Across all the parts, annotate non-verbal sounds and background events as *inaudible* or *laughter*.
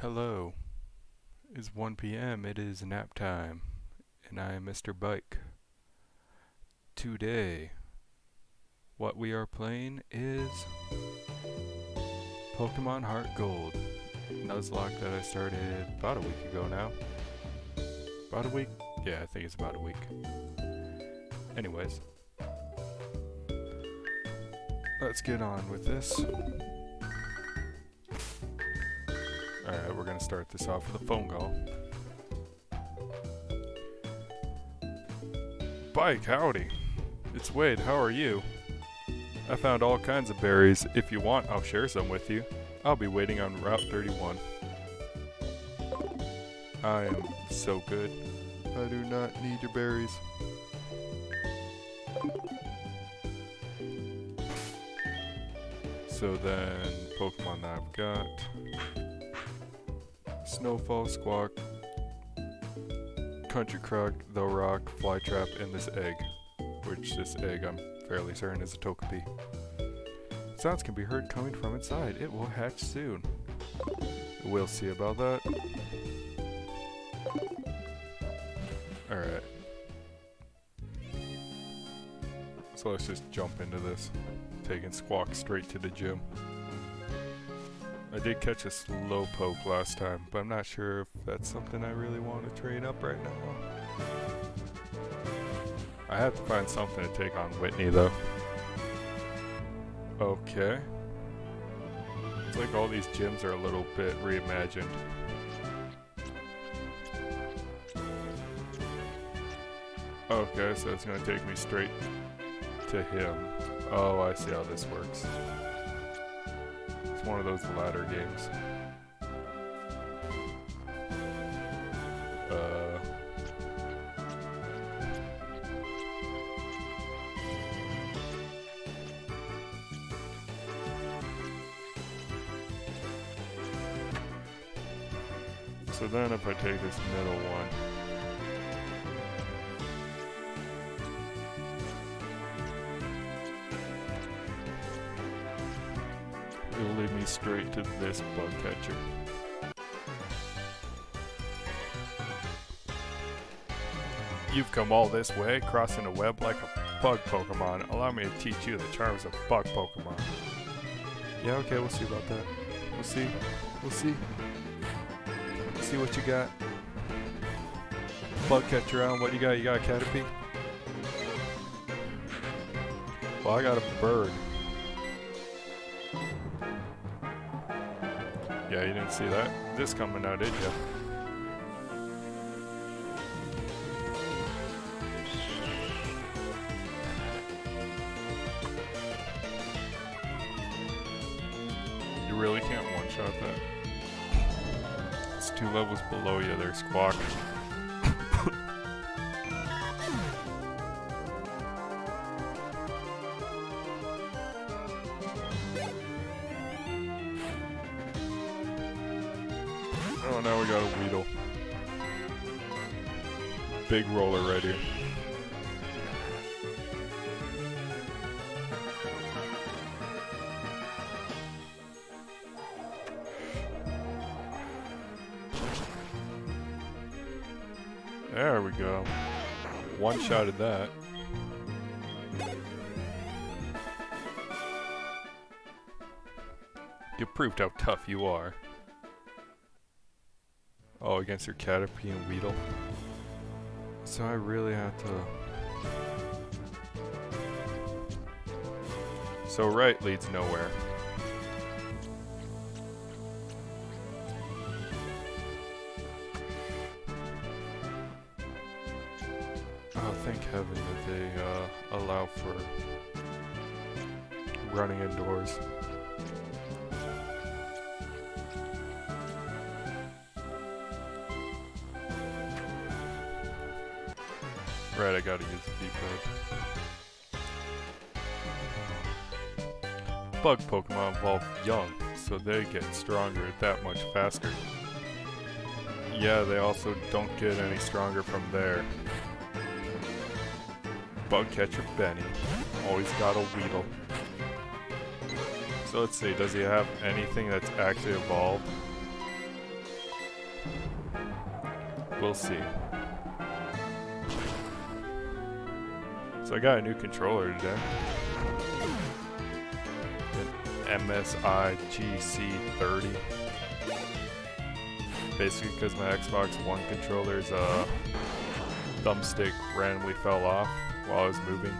Hello. It's 1 p.m. It is nap time. And I am Mr. Bike. Today, what we are playing is Pokemon Heart Gold. Nuzlocke that I started about a week ago now. About a week? Yeah, I think it's about a week. Anyways. Let's get on with this. We're gonna start this off with a phone call. Bike, howdy. It's Wade, how are you? I found all kinds of berries. If you want, I'll share some with you. I'll be waiting on Route 31. I am so good. I do not need your berries. So then, Pokemon that I've got. Snowfall, Squawk, Country Croc, The Rock, Flytrap, and this egg. Which this egg I'm fairly certain is a Togepi. Sounds can be heard coming from inside. It will hatch soon. We'll see about that. Alright. So let's just jump into this. Taking Squawk straight to the gym. I did catch a Slowpoke last time, but I'm not sure if that's something I really want to train up right now. I have to find something to take on Whitney though. Okay. It's like all these gyms are a little bit reimagined. Okay, so it's gonna take me straight to him. Oh, I see how this works. One of those ladder games. Uh... So then if I take this middle one, catcher. You've come all this way, crossing a web like a bug Pokemon. Allow me to teach you the charms of bug Pokemon. Yeah, okay, we'll see about that. We'll see. We'll see. See what you got. Bug catcher on. What you got? You got a Caterpie? Well, I got a bird. Yeah, you didn't see that. This coming now, did you? You really can't one-shot that. It's two levels below you there, Squawk. Big roller right here. There we go. One shot at that. You proved how tough you are. Oh, against your Caterpie and Weedle. So I really have to... So right leads nowhere. Gotta use the D-pad. Bug Pokemon evolve young, so they get stronger that much faster. Yeah, they also don't get any stronger from there. Bug Catcher Benny. Always got a Weedle. So let's see, does he have anything that's actually evolved? We'll see. I got a new controller today. An MSI GC30. Basically because my Xbox One controller's uh, thumbstick randomly fell off while I was moving.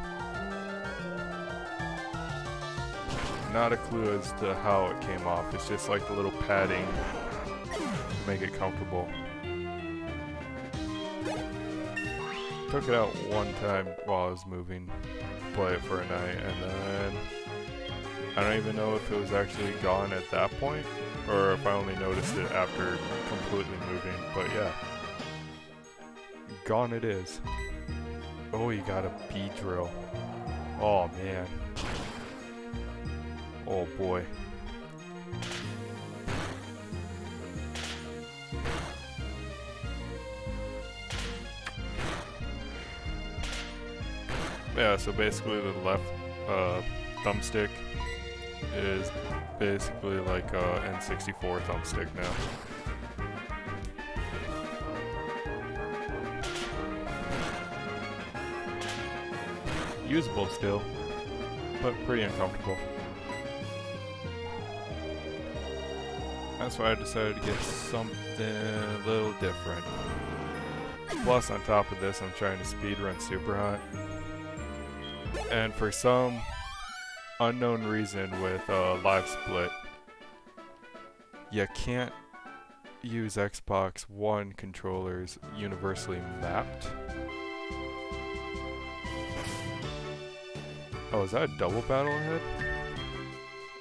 Not a clue as to how it came off. It's just like the little padding to make it comfortable. Took it out one time while I was moving, play it for a night, and then I don't even know if it was actually gone at that point, or if I only noticed it after completely moving, but yeah. Gone it is. Oh, you got a Beedrill. Oh, man. Oh, boy. Yeah, so basically the left uh, thumbstick is basically like a N64 thumbstick now. Usable still, but pretty uncomfortable. That's why I decided to get something a little different. Plus, on top of this, I'm trying to speedrun Super Hunt and for some unknown reason with uh, LiveSplit, you can't use Xbox One controllers universally mapped. Oh, is that a double battle ahead?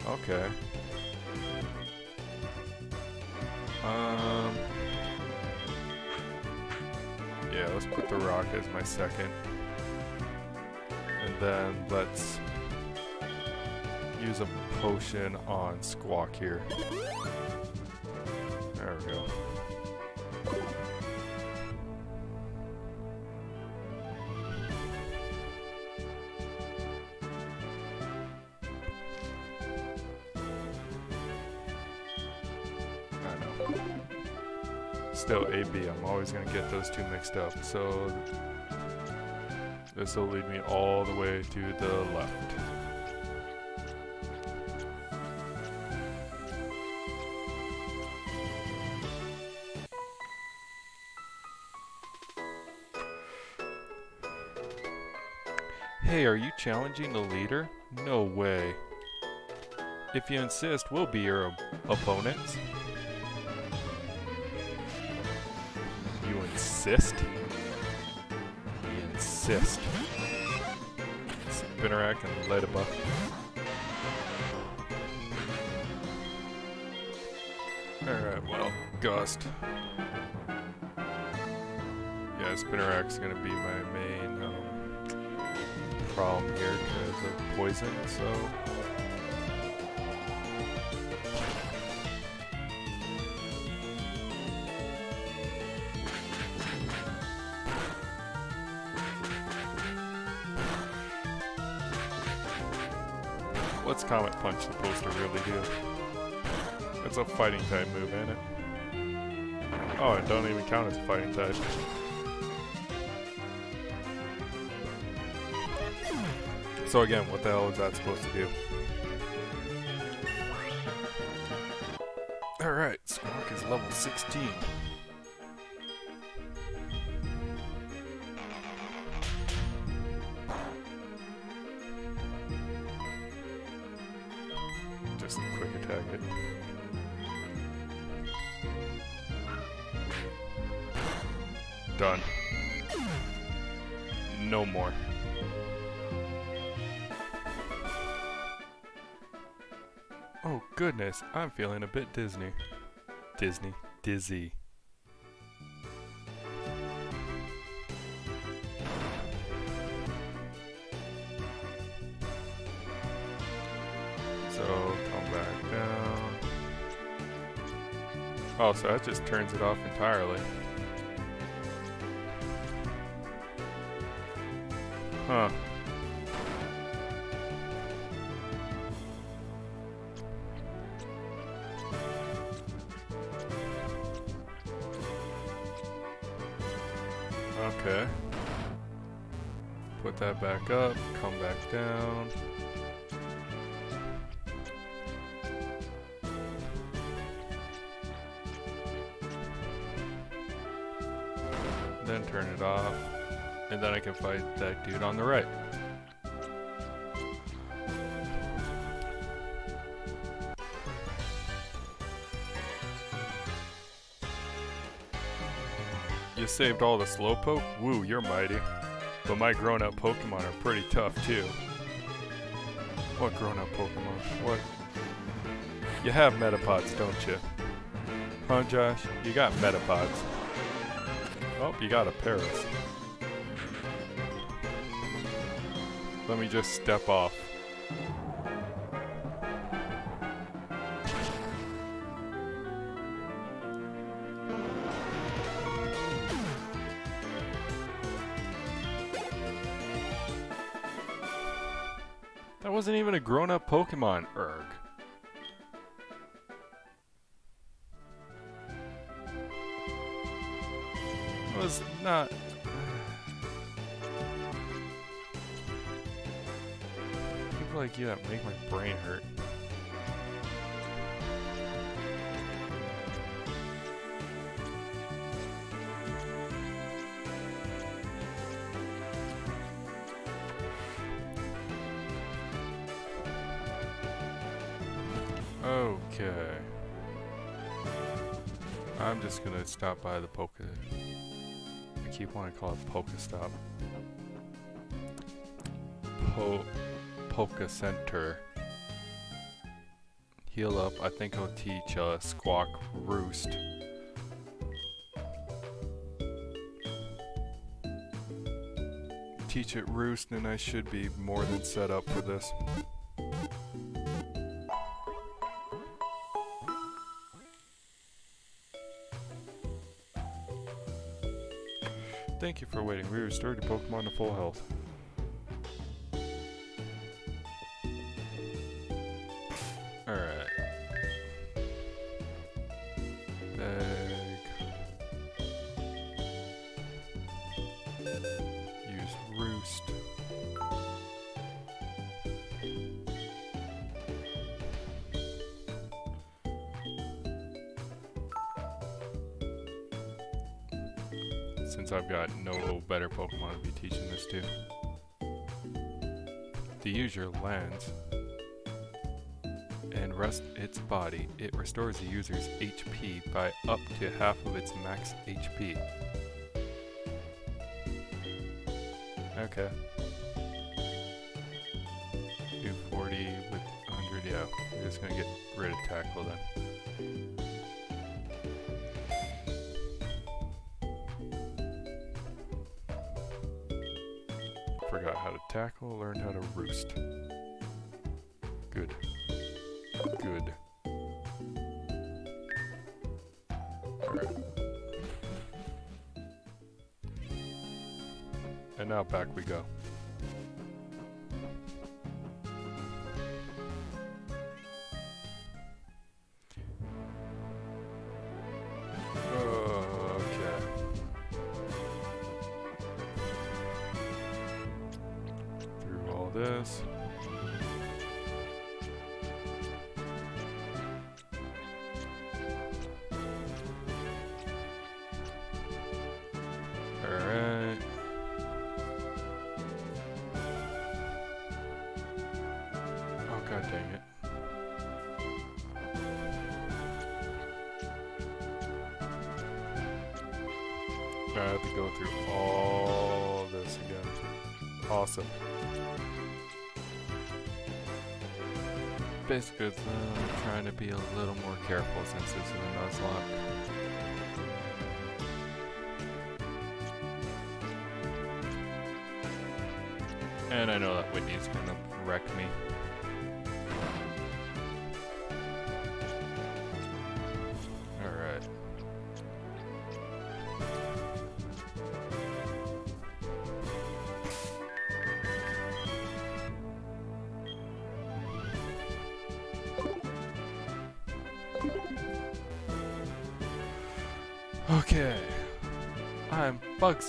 Okay. Um. Yeah, let's put the rock as my second. Then let's use a potion on Squawk here. There we go. Still AB, I'm always going to get those two mixed up. So this will lead me all the way to the left. Hey, are you challenging the leader? No way. If you insist, we'll be your opponents. You insist? Assist. Spinarak and buff. Alright, well, Gust. Yeah, Spinarak's gonna be my main um, problem here because of poison, so Punch supposed to really do? It's a fighting type move, ain't it? Oh, it don't even count as a fighting type. So again, what the hell is that supposed to do? Alright, Squawk is level 16. Goodness, I'm feeling a bit Disney. Disney. Dizzy. So, come back down. Oh, so that just turns it off entirely. Huh. Back up, come back down. Then turn it off. And then I can fight that dude on the right. You saved all the Slowpoke? Woo, you're mighty. But my grown-up Pokemon are pretty tough too. What grown-up Pokemon? What? You have Metapods, don't you? Huh, Josh? You got Metapods. Oh, you got a Paras. Let me just step off. A grown-up Pokemon, Erg. It was not... People like you that make my brain hurt. Stop by the Poke. I keep wanting to call it Pokestop. Po Poke Center. Heal up. I think I'll teach uh, Squawk Roost. Teach it Roost, and I should be more than set up for this. Thank you for waiting. We restored your Pokemon to full health. To use your lens and rest its body, it restores the user's HP by up to half of its max HP. Okay. Do 40 with 100, yeah. We're just gonna get rid of Tackle then. Tackle, learned how to roost. Good. Good. Alright. And now back we go. Uh, I'm trying to be a little more careful since this is a Nuzlocke. And I know that Whitney's gonna wreck me.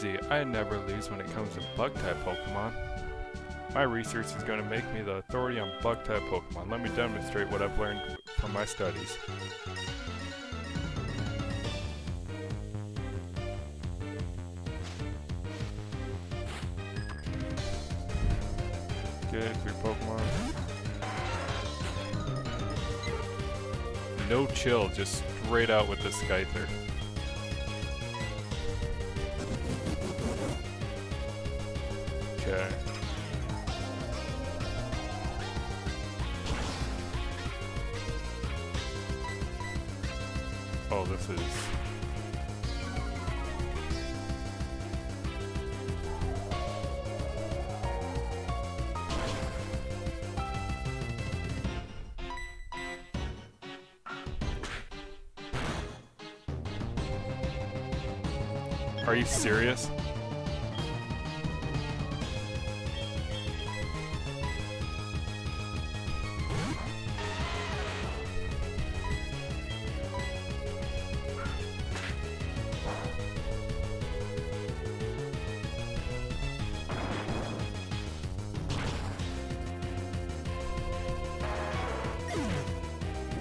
I'm I never lose when it comes to bug-type Pokemon. My research is going to make me the authority on bug-type Pokemon. Let me demonstrate what I've learned from my studies. Good, three Pokemon. No chill, just straight out with the Scyther.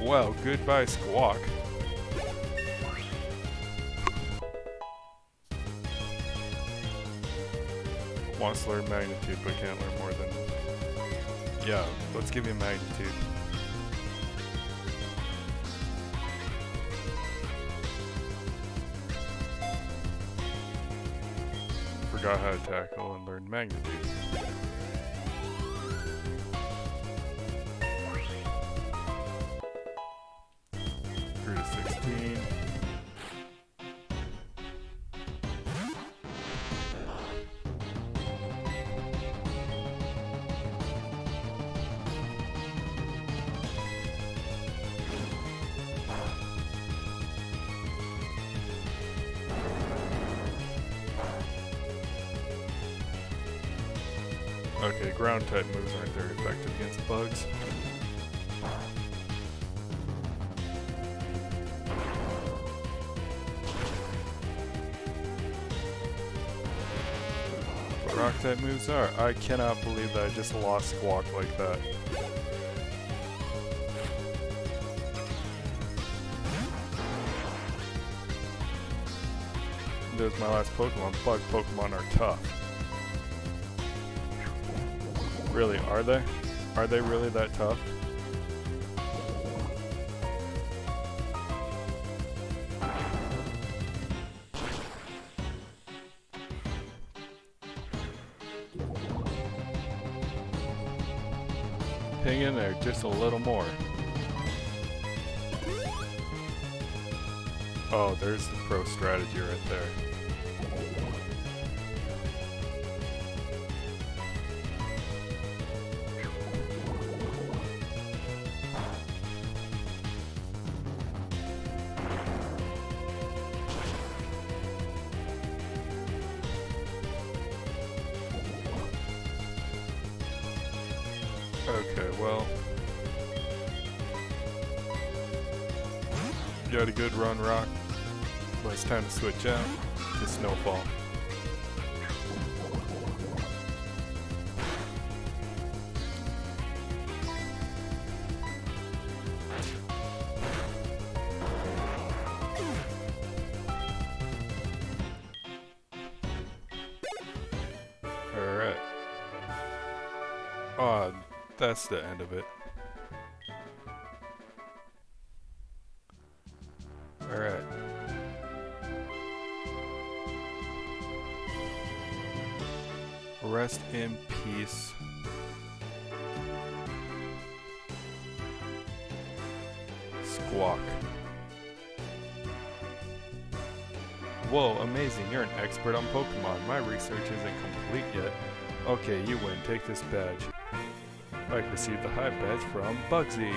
Well, goodbye, Squawk. Wants to learn magnitude, but can't learn more than... Yeah, let's give you magnitude. Forgot how to tackle and learn magnitude. Are. I cannot believe that I just lost Squawk like that. There's my last Pokemon. Bug Pokemon are tough. Really, are they? Are they really that tough? Little more. Oh, there's the pro strategy right there. Run, Rock. But it's time to switch out to Snowfall. Alright. That's the end of it. Rest in peace. Squawk. Whoa, amazing. You're an expert on Pokemon. My research isn't complete yet. Okay, you win. Take this badge. I received the Hive badge from Bugsy.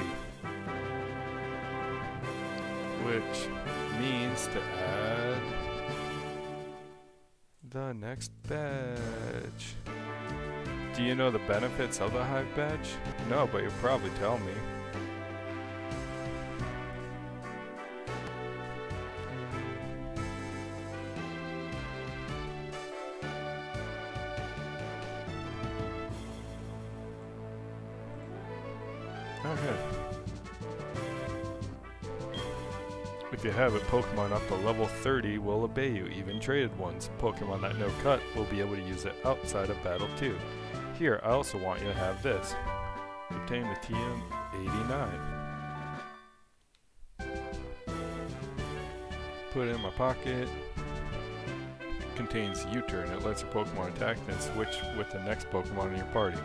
Which means to add next badge. Do you know the benefits of the Hive badge? No, but you'll probably tell me. A Pokemon up to level 30 will obey you, even traded ones. Pokemon that no cut will be able to use it outside of battle too. Here, I also want you to have this. Obtain the TM89. Put it in my pocket. Contains U-turn. It lets your Pokemon attack then switch with the next Pokemon in your party.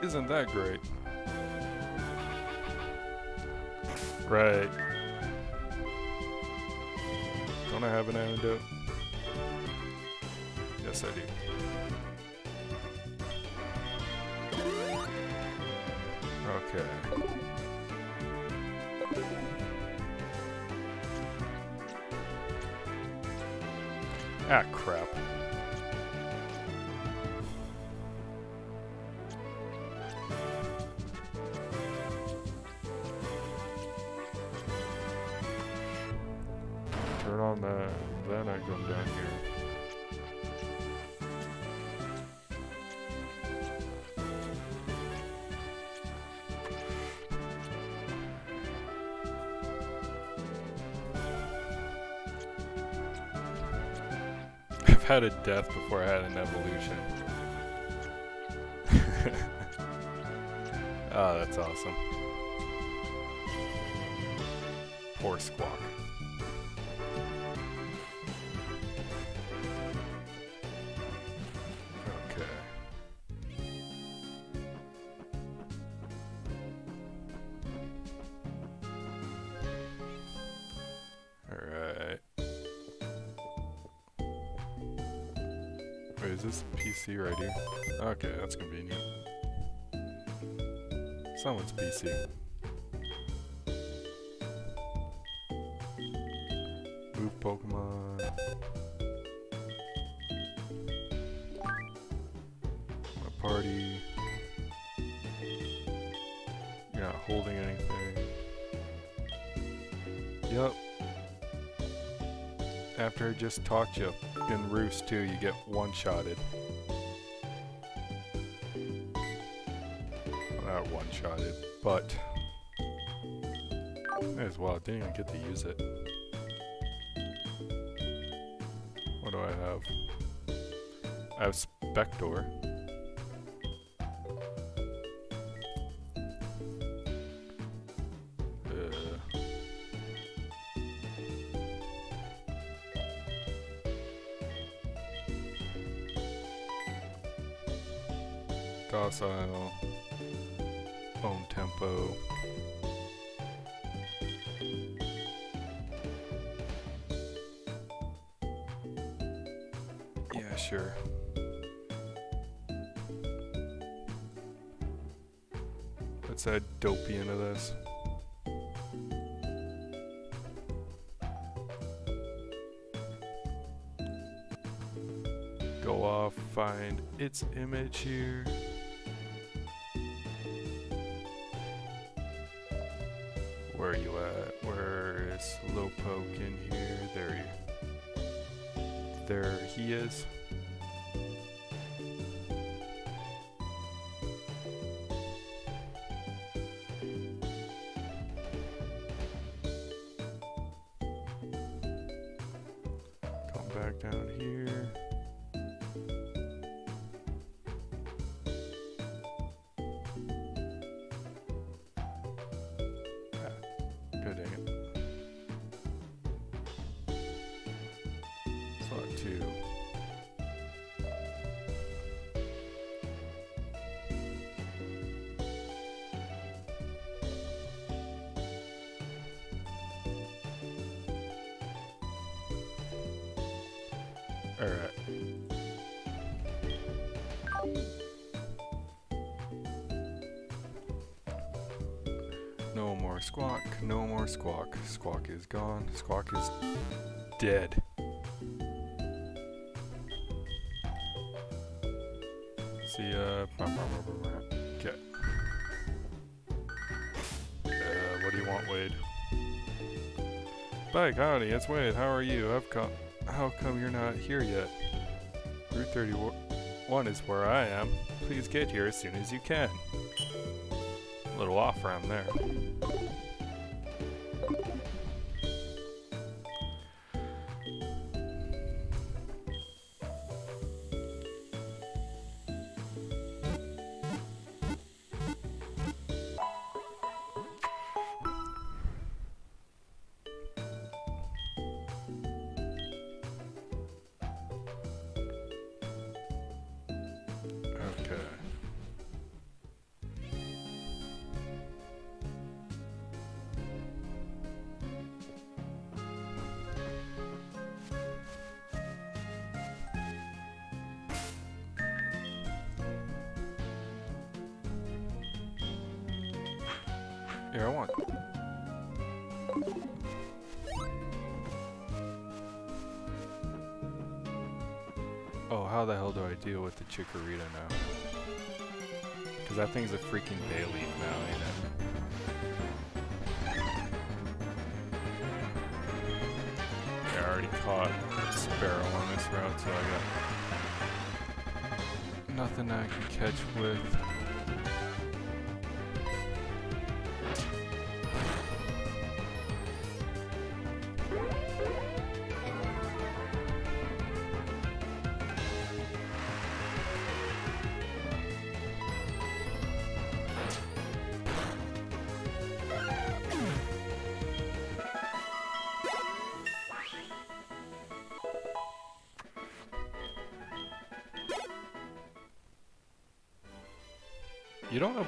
Isn't that great? Right. Don't I have an antidote? Yes, I do. Okay. Had a death before I had an evolution. oh, *laughs* that's awesome. Poor Squawk. Someone's PC. Move Pokemon. My party. You're not holding anything. Yup. After I just talked you in Roost too, you get one-shotted. Not one-shotted, but may as well. I didn't even get to use it. What do I have? I have Spector. Its image here. Where are you at? Where is Slowpoke in here? There he There he is. Alright. No more squawk, no more squawk. Squawk is gone. Squawk is dead. See ya. Okay. Uh, what do you want, Wade? Bike, howdy, it's Wade. How are you? I've come. How come you're not here yet? Route 31 is where I am. Please get here as soon as you can. A little off around there. Here, I want. Oh, how the hell do I deal with the Chikorita now? Because that thing's a freaking Bayleef now, ain't it? Yeah, I already caught a Spearow on this route, so I got nothing I can catch with.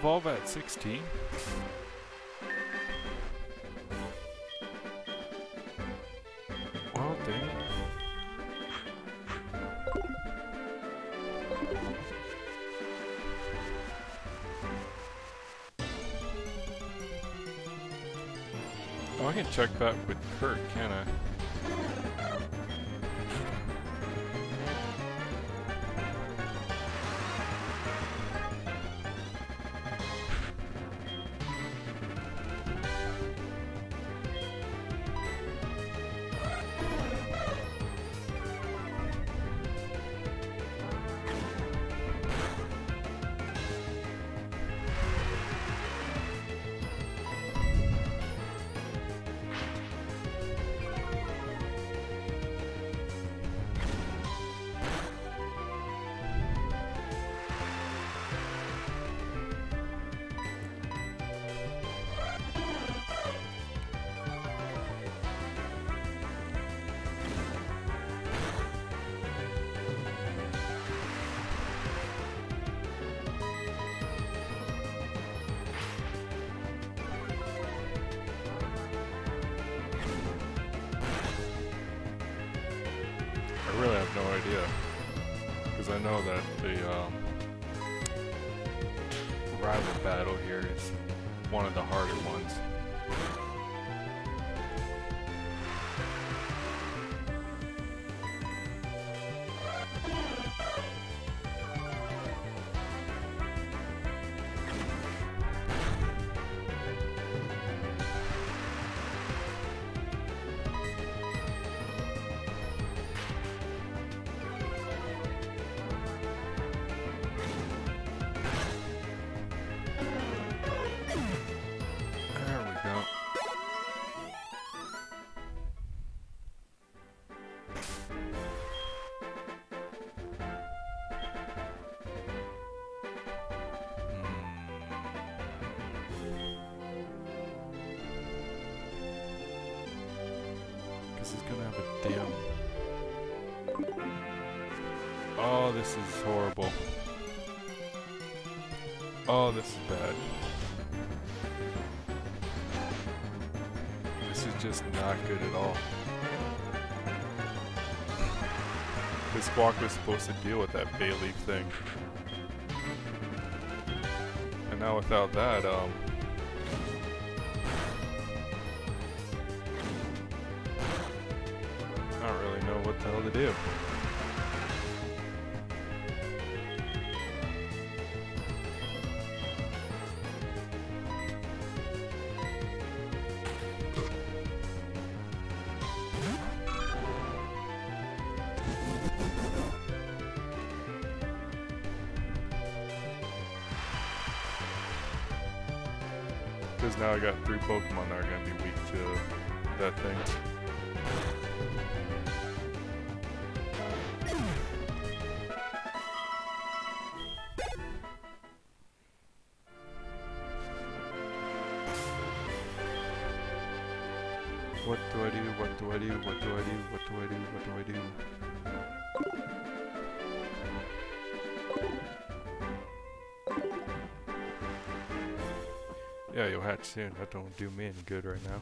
Evolve at 16? Well, dang it. Oh, I can check back with Kurt, can I? Guess he's gonna have a damn. Oh, this is horrible. Oh, this is bad. This is just not good at all. This walk was supposed to deal with that bay leaf thing. And now without that, um... do. Soon. That don't do me any good right now.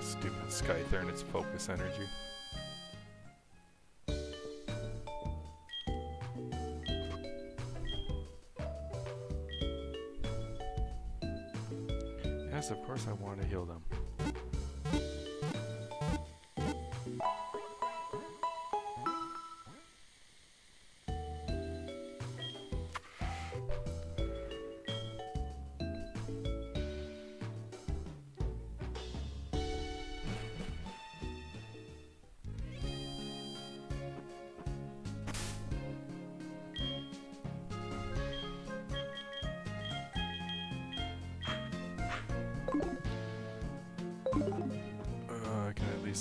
Stupid Scyther and its focus energy.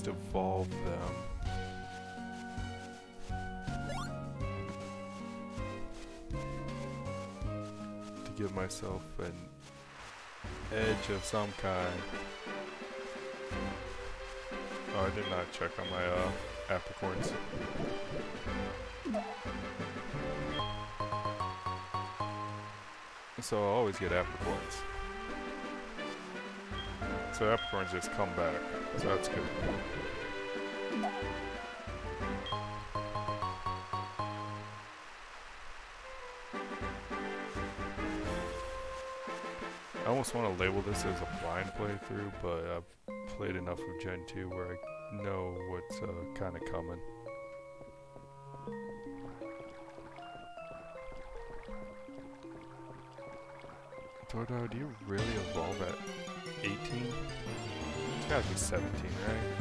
Least evolve them. To give myself an edge of some kind. Oh, I did not check on my uh, apricorns. So I'll always get apricorns. So apricorns just come back, so that's good. I almost want to label this as a blind playthrough, but I've played enough of Gen 2 where I know what's uh, kind of coming. Dodo, do you really evolve at 18? It's gotta be 17, right?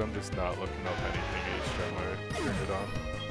I'm just not looking up anything each time I turn it on.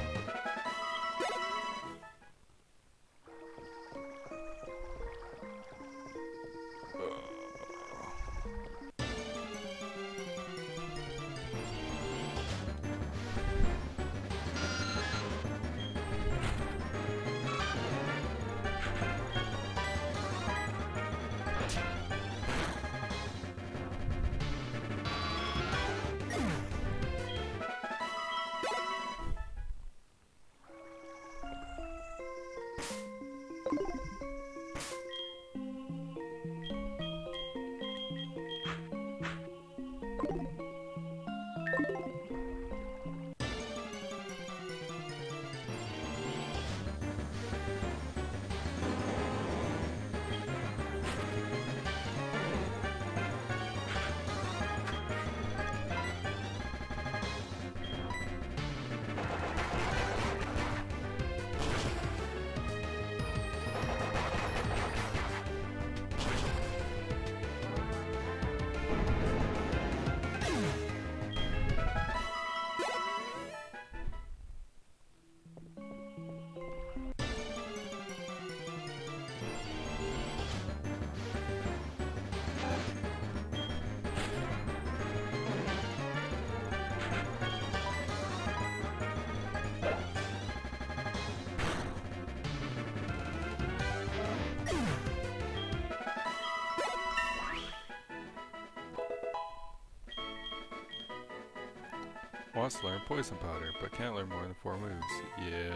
To learn Poison Powder, but can't learn more than four moves. Yeah.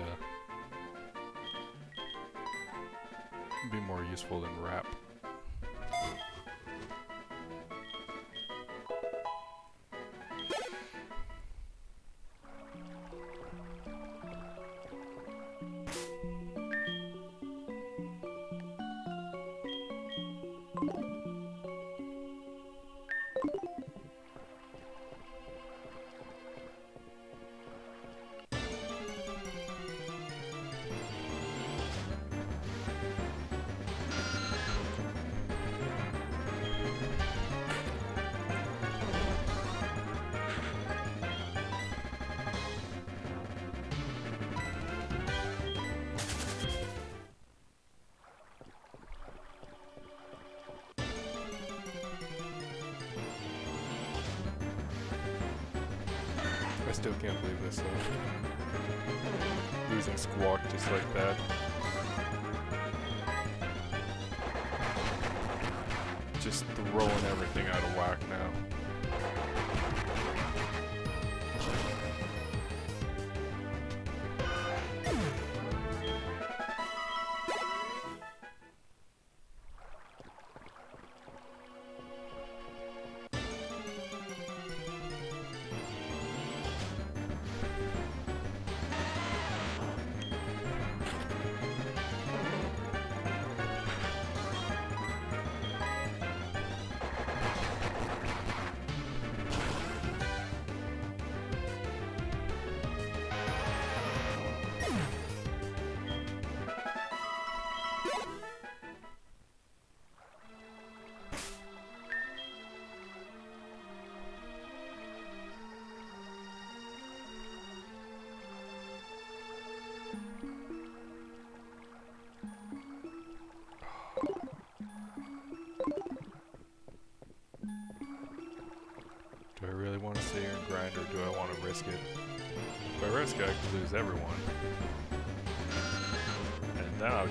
Be more useful than Rap. Still can't believe this. Losing Squawk just like that. Just throwing everything out of whack now.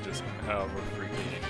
Just have a freaking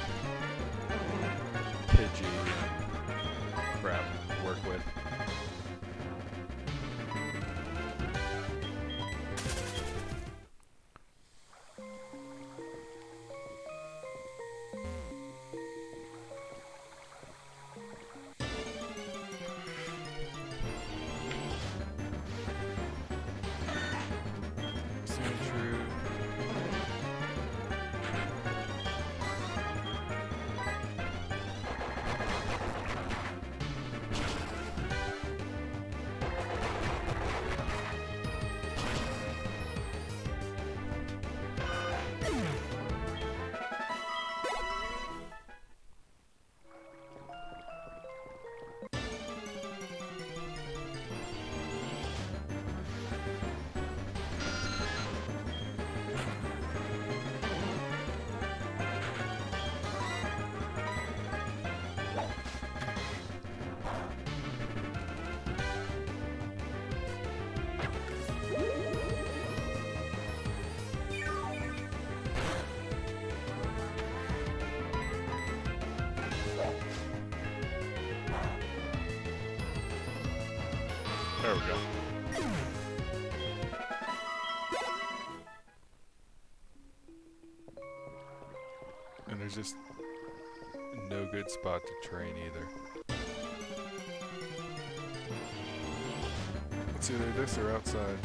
good spot to train either. It's either this or outside.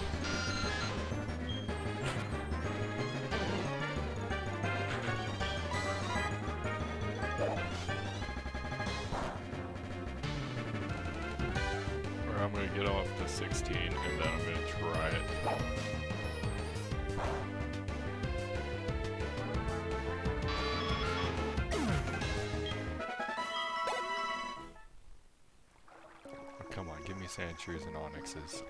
Or I'm gonna get off to 16 and then I'm gonna try it. Sandshrews and Onyxes.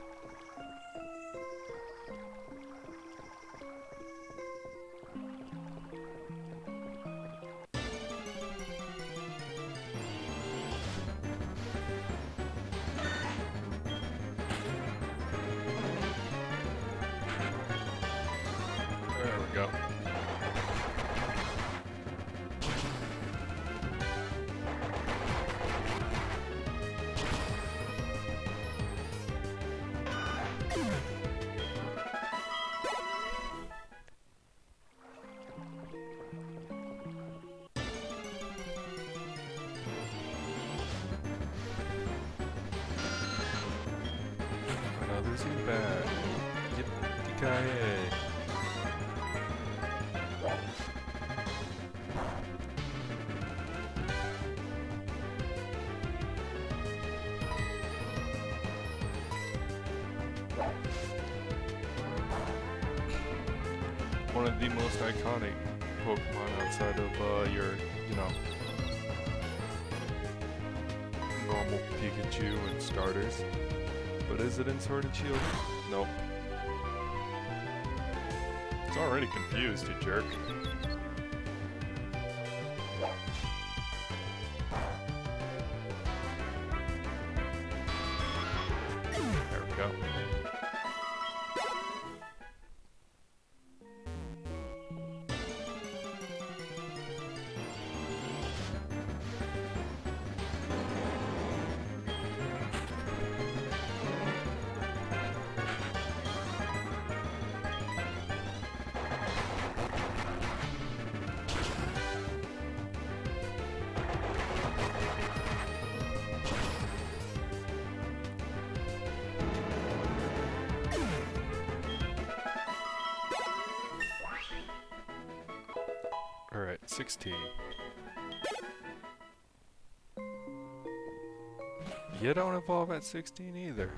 Sword and Shield? Nope. It's already confused, you jerk. 16. You don't evolve at 16 either.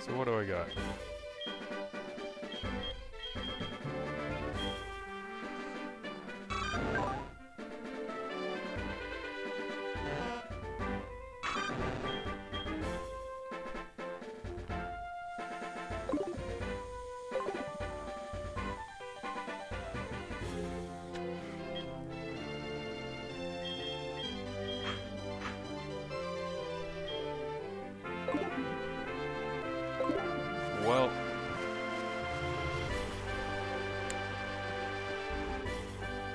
So what do I got? Well,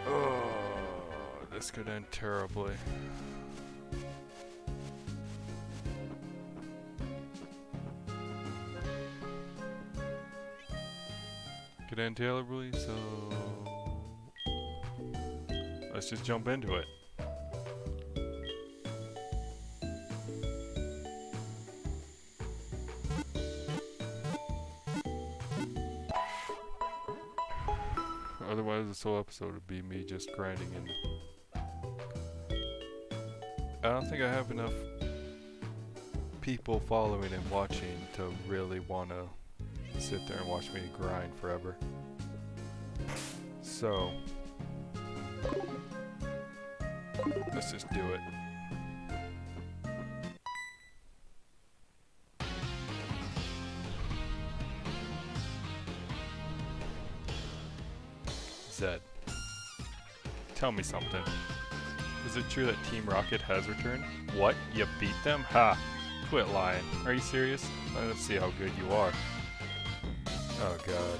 oh, this could end terribly. Could end terribly, so let's just jump into it. Whole episode would be me just grinding and. I don't think I have enough people following and watching to really want to sit there and watch me grind forever. So. Let's just do it. Tell me something. Is it true that Team Rocket has returned? What? You beat them? Ha! Quit lying. Are you serious? Let's see how good you are. Oh god.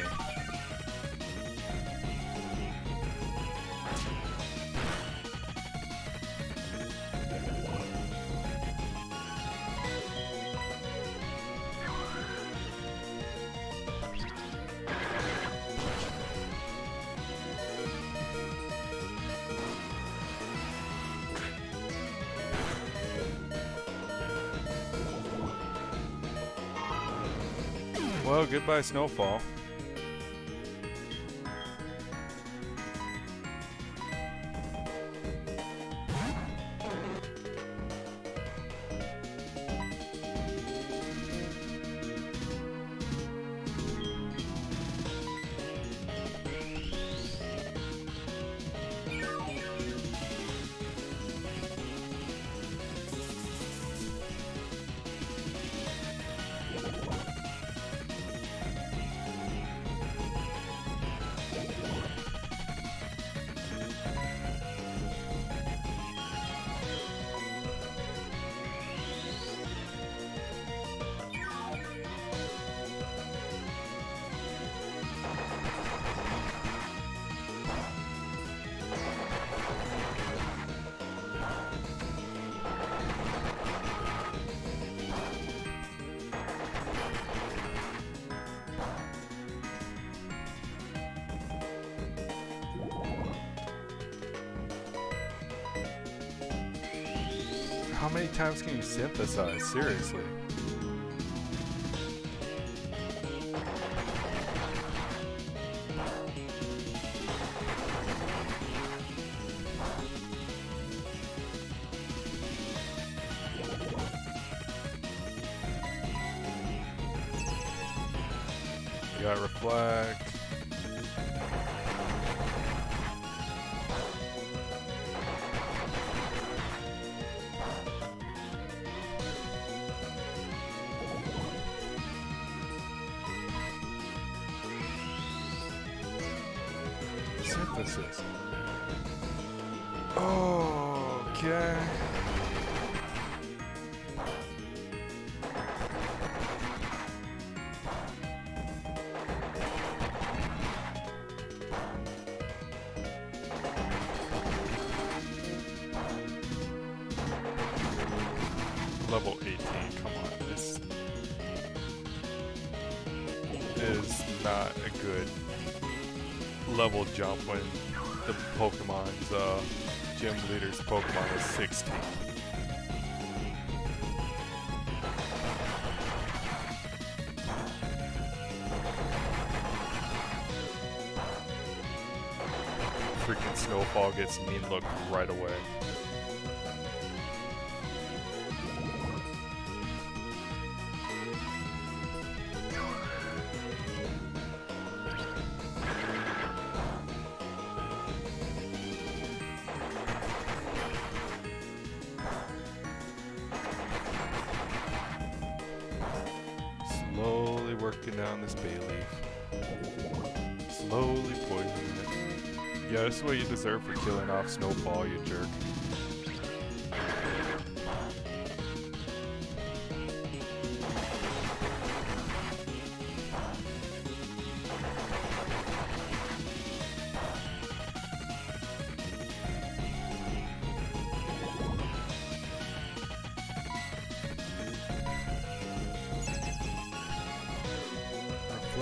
Goodbye snowfall. Times can you synthesize? Seriously. Jump when the Pokemon's uh, gym leader's Pokemon is 16. Freaking Snowfall gets mean look right away.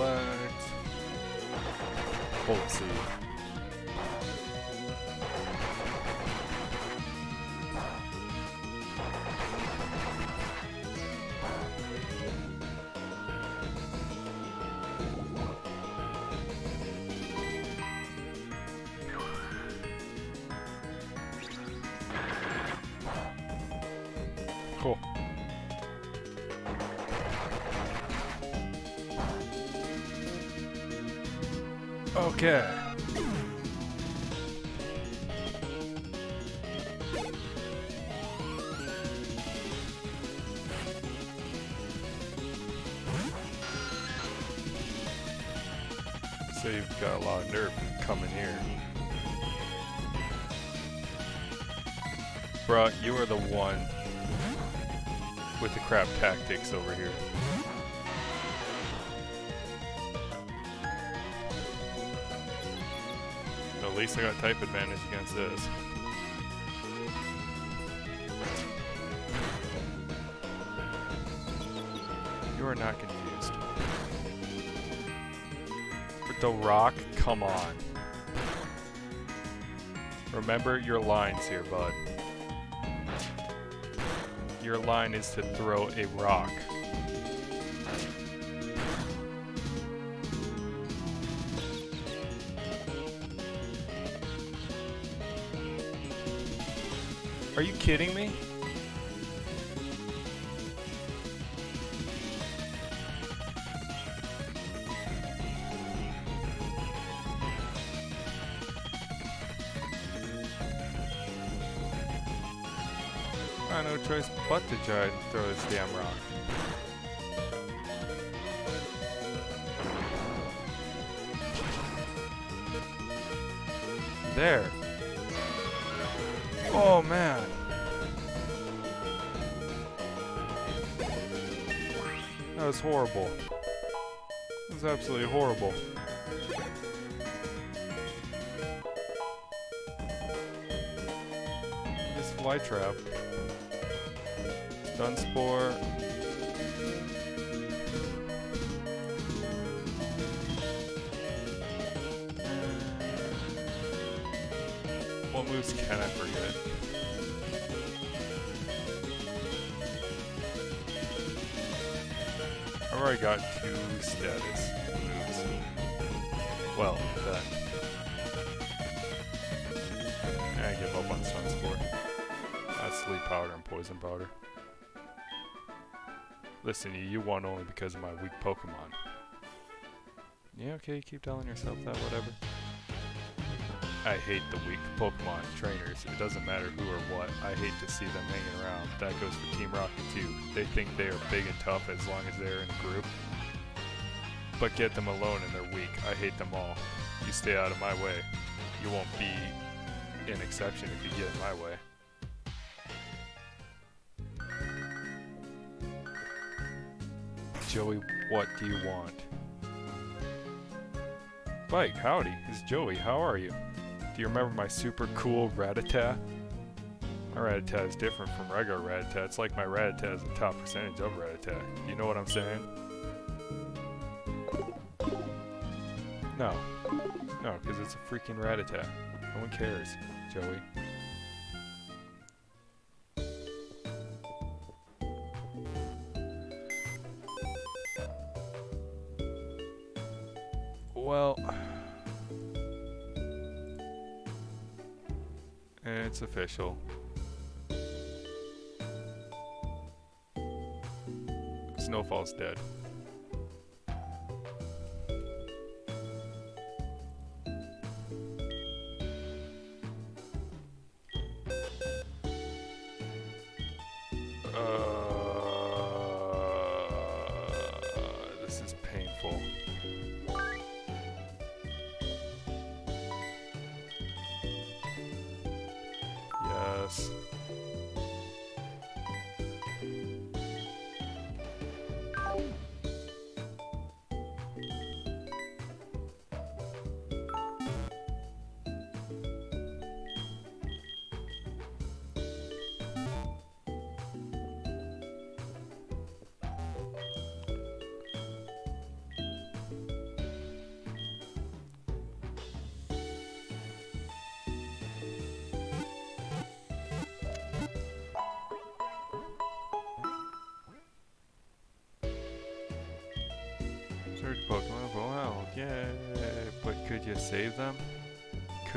Reflect. Volt Okay. So you've got a lot of nerve coming here. Bruh, you are the one with the crap tactics over here. Least I got type advantage against this. You are not confused. The rock, come on. Remember your lines here, bud. Your line is to throw a rock. Are you kidding me? I had no choice but to try and throw this damn rock. Horrible. That was absolutely horrible. This fly trap. I've got two status moves. Well, that. I give up on Sunsport. That's Sleep Powder and Poison Powder. Listen, you, you won only because of my weak Pokemon. Yeah, okay, keep telling yourself that, whatever. I hate the weak Pokemon trainers. It doesn't matter who or what. I hate to see them hanging around. That goes for Team Rocket too. They think they are big and tough as long as they're in a group. But get them alone and they're weak. I hate them all. You stay out of my way. You won't be an exception if you get in my way. Joey, what do you want? Spike, howdy. It's Joey. How are you? Do you remember my super cool Rattata? My Rattata is different from regular Rattata. It's like my Rattata is the top percentage of Rattata. You know what I'm saying? No. No, because it's a freaking Rattata. No one cares, Joey. Well, it's official. Snowfall's dead.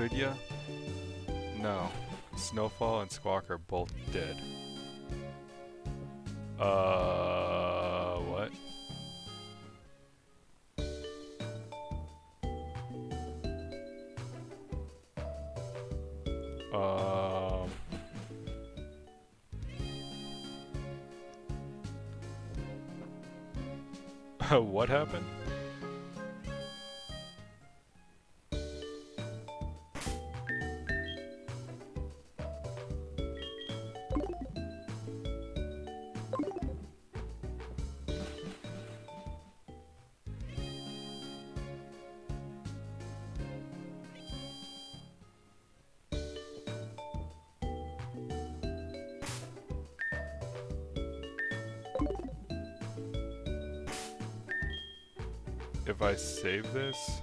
Could? No. Snowfall and Squawk are both dead. Uh, what? Um. *laughs* what happened? Save this...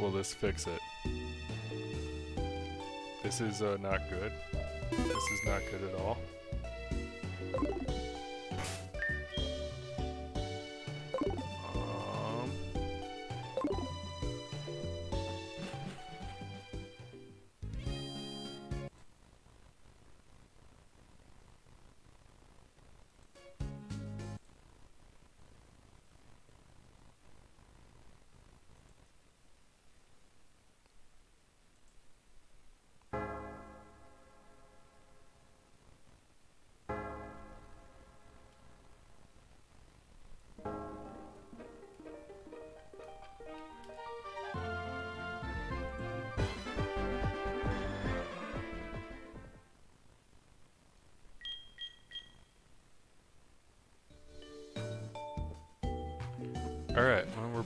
Will this fix it? This is uh, not good. This is not good at all.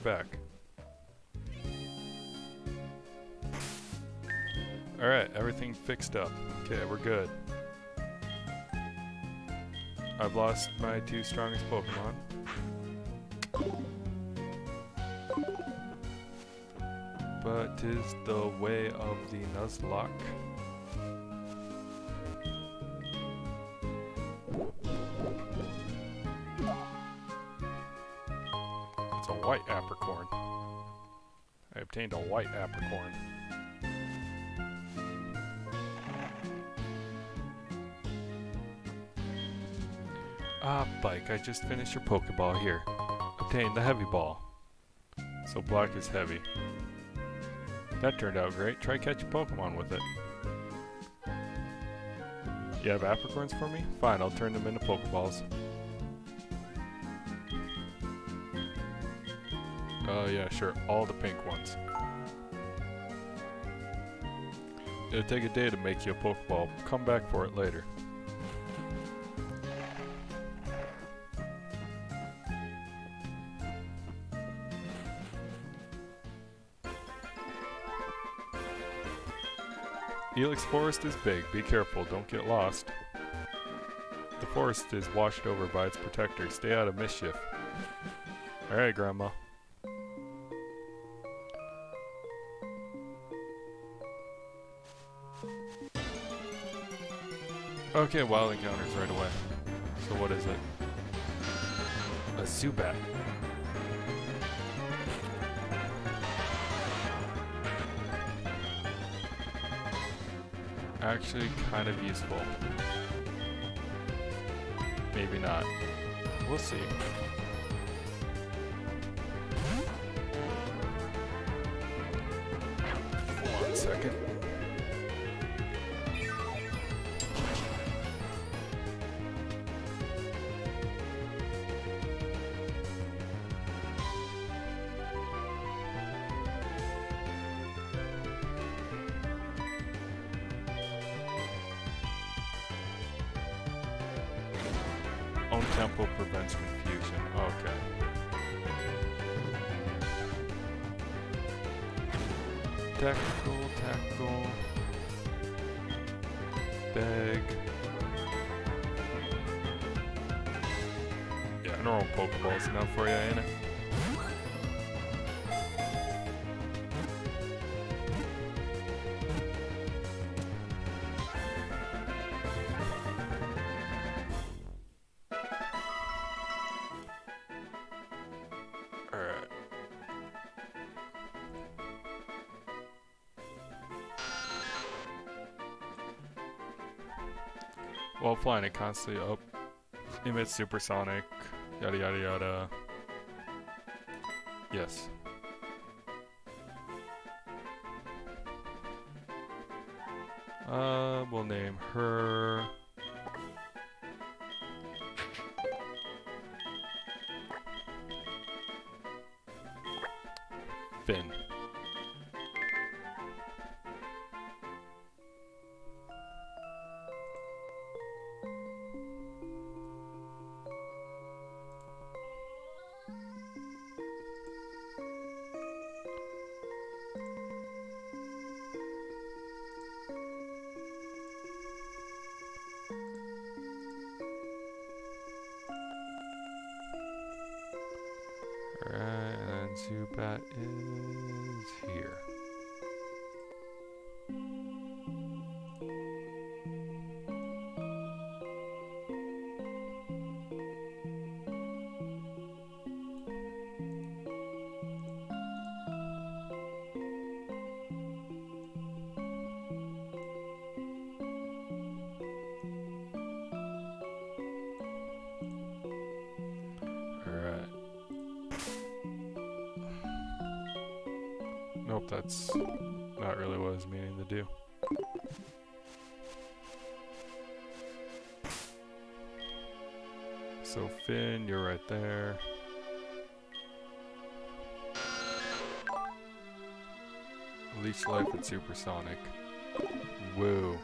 Back. Alright, everything fixed up. Okay, we're good. I've lost my two strongest Pokemon. But tis the way of the Nuzlocke. obtained a white apricorn. Ah, Bike, I just finished your Pokeball here. Obtain the Heavy Ball. So black is heavy. That turned out great. Try catching Pokemon with it. You have apricorns for me? Fine, I'll turn them into Pokeballs. Oh yeah, sure. All the pink ones. It'll take a day to make you a Pokeball. Come back for it later. Ilex Forest is big. Be careful, don't get lost. The forest is washed over by its protector. Stay out of mischief. Alright, Grandma. Okay, wild encounters right away. So what is it? A Zubat. Actually kind of useful. Maybe not. We'll see. Tempo prevents confusion. Okay. Tackle, tackle. Beg. Yeah, normal Pokeballs enough for you, ain't it? Constantly oh, up emits supersonic, yada yada yada. Yes. There. Leech life and supersonic. Woo.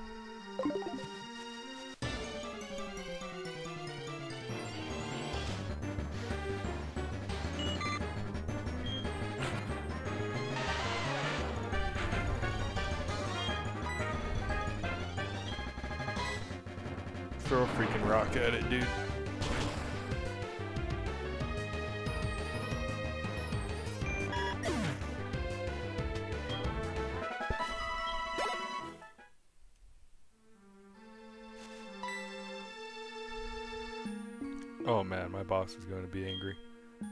Oh man, my boss is going to be angry.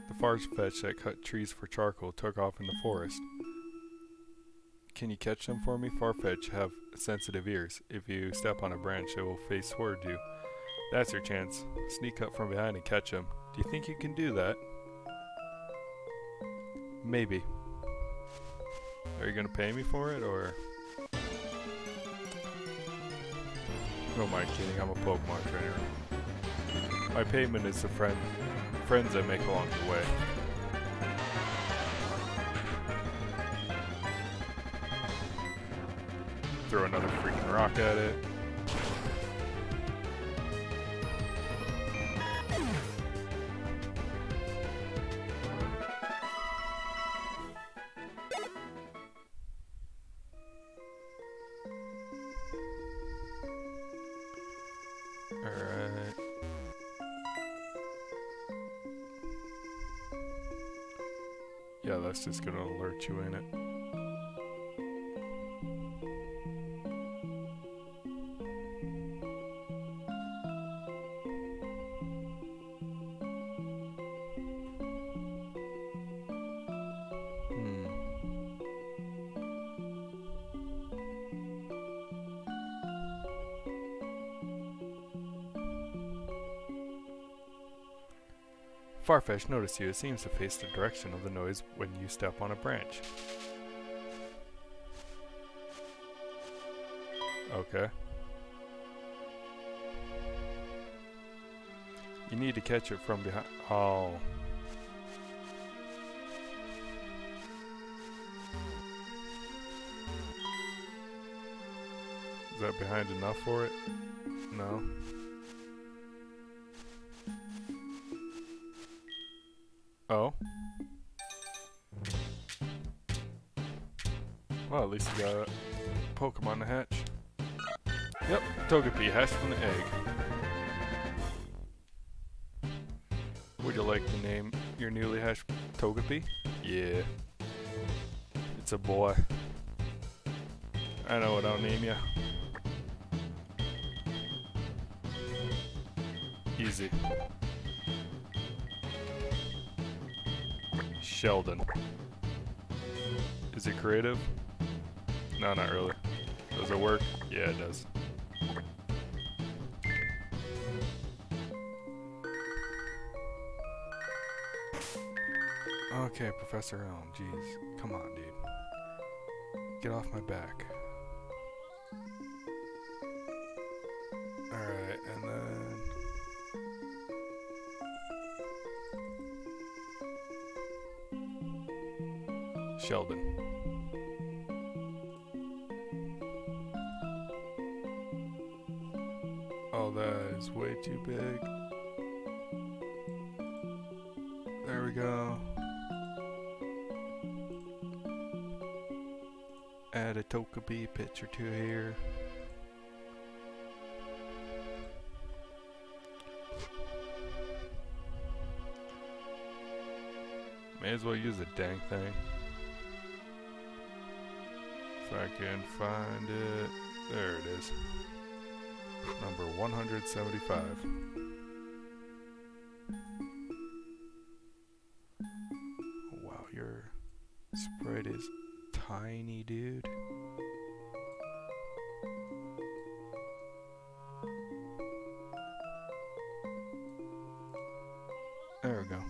The Farfetch that cut trees for charcoal took off in the forest. Can you catch them for me? Farfetch have sensitive ears. If you step on a branch, it will face toward you. That's your chance. Sneak up from behind and catch him. Do you think you can do that? Maybe. Are you gonna pay me for it, or...? Am I kidding? I'm a Pokemon trainer. My payment is the friend, friends I make along the way. Throw another freaking rock at it. Farfetch notice you. It seems to face the direction of the noise when you step on a branch. Okay. You need to catch it from behind. Oh. Is that behind enough for it? No. Least you got a Pokemon to hatch. Yep, Togepi hatched from the egg. Would you like to name your newly hatched Togepi? Yeah. It's a boy. I know what I'll name you. Easy. Sheldon. Is it creative? No, not really. Does it work? Yeah, it does. Okay, Professor Elm, jeez. Come on, dude. Get off my back. Oh, that is way too big. There we go. Add a Togepi picture to here. May as well use the dang thing. If I can find it. There it is. Number 175. Wow, your sprite is tiny, dude. There we go.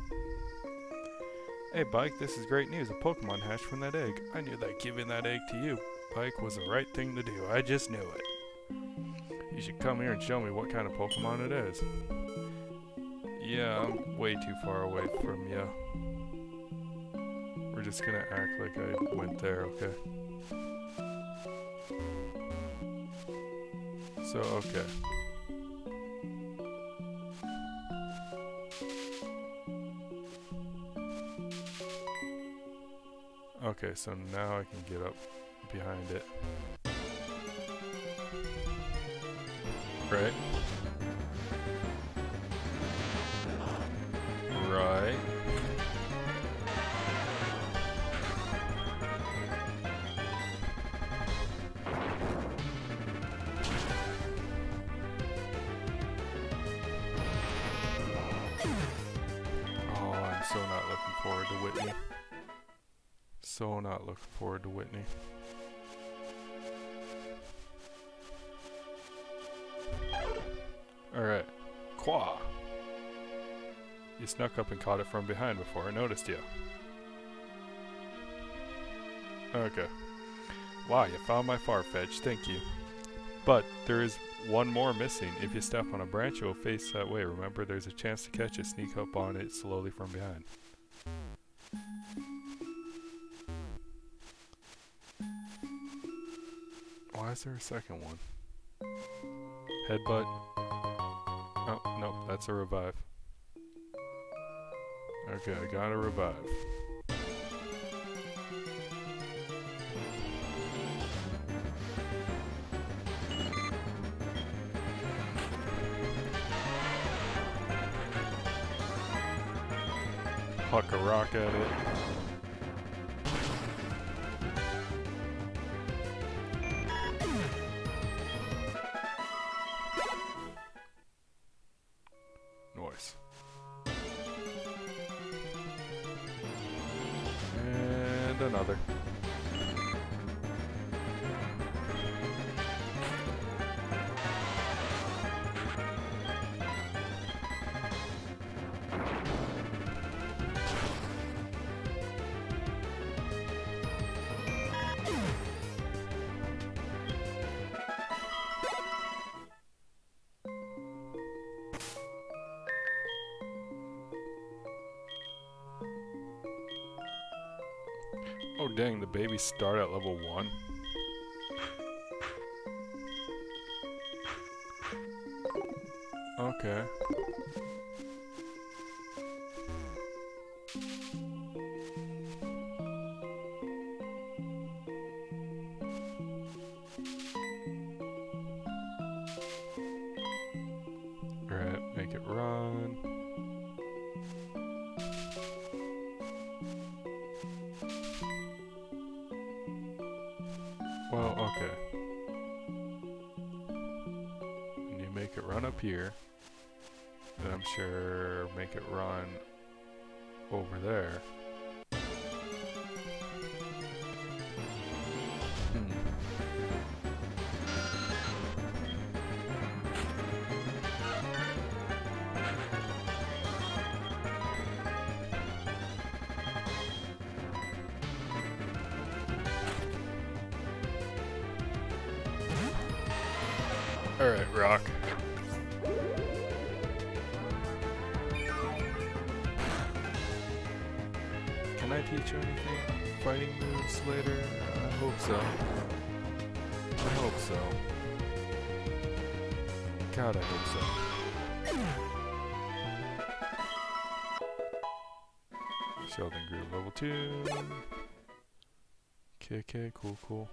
Hey, Bike, this is great news. A Pokemon hatched from that egg. I knew that giving that egg to you, Bike, was the right thing to do. I just knew it. You should come here and show me what kind of Pokemon it is. Yeah, I'm way too far away from you. We're just gonna act like I went there, okay? So, okay. Okay, so now I can get up behind it. Right? Right. Oh, I'm so not looking forward to Whitney. So not looking forward to Whitney. Alright. Qua! You snuck up and caught it from behind before I noticed you. Okay. Wow, you found my Farfetch, thank you. But there is one more missing. If you step on a branch, it will face that way. Remember, there's a chance to catch it. Sneak up on it slowly from behind. Why is there a second one? Headbutt. Oh, no, that's a revive. Okay, I got a revive. Huck a rock at it. Dang, the babies start at level 1? Okay. Okay, okay, cool, cool.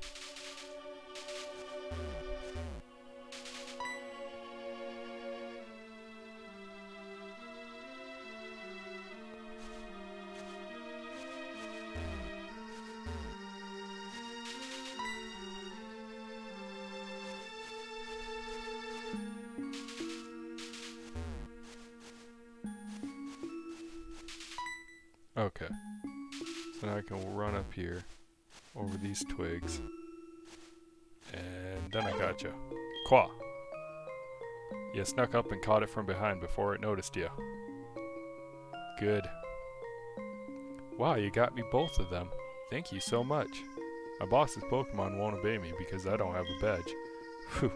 Okay. So now I can run up here over these twigs. And then I got you. Qua. You snuck up and caught it from behind before it noticed you. Good. Wow, you got me both of them. Thank you so much. My boss's Pokemon won't obey me because I don't have a badge. Whew.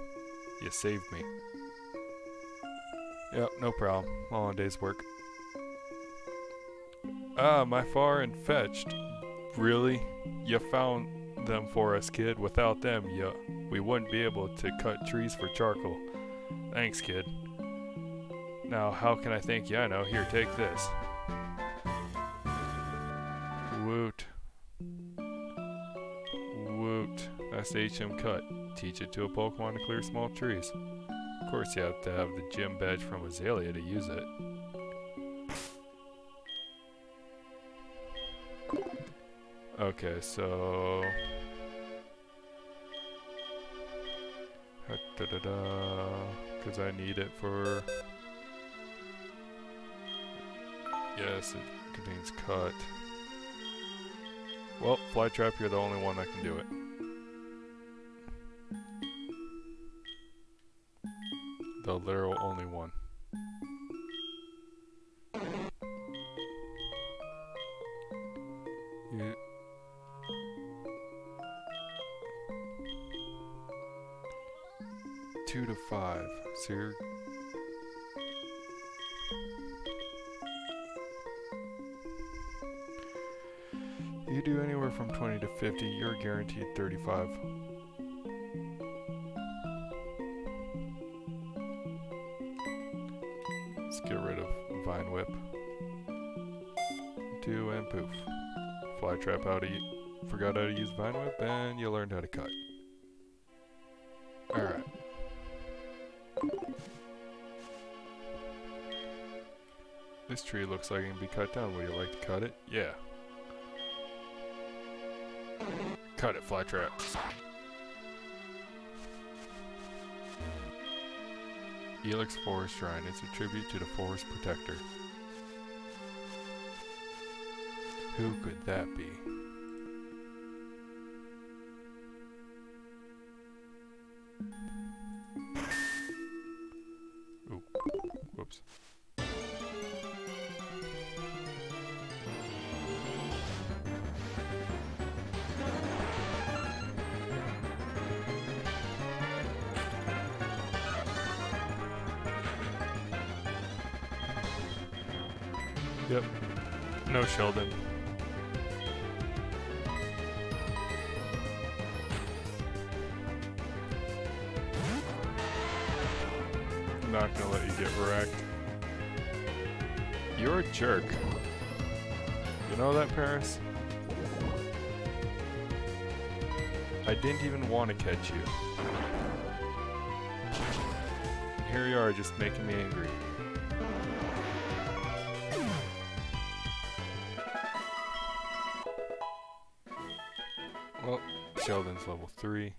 You saved me. Yep, no problem. All on day's work. Ah, my far and fetched. Really? You found them for us, kid. Without them, you, we wouldn't be able to cut trees for charcoal. Thanks, kid. Now, how can I thank you? I know. Here, take this. Woot. Woot. That's HM Cut. Teach it to a Pokemon to clear small trees. Of course, you have to have the gym badge from Azalea to use it. Okay, so... Because I need it for... Yes, it contains cut. Well, Flytrap, you're the only one that can do it. The literal only one. You're You do anywhere from 20 to 50, you're guaranteed 35. Let's get rid of Vine Whip. Two and poof. Fly trap how to forgot how to use Vine Whip and you learned how to cut. Tree looks like it can be cut down. Would you like to cut it? Yeah. Cut it, Flytrap. Ilex Forest Shrine. It's a tribute to the Forest Protector. Who could that be? Just making me angry. Well, Sheldon's level 3.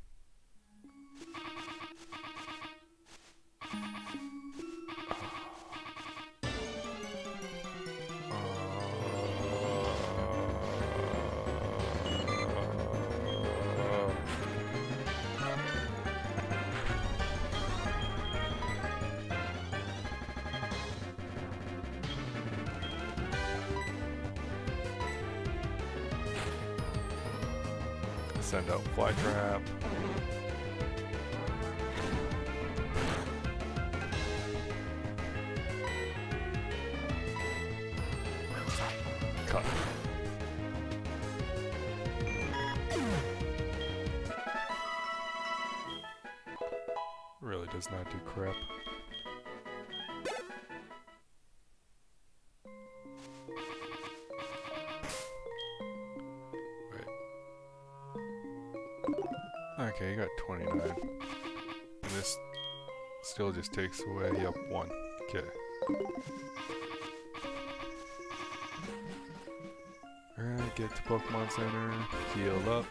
Send out Flytrap. Cut. Takes away, yep, one. Okay. Alright, get to Pokemon Center, heal up.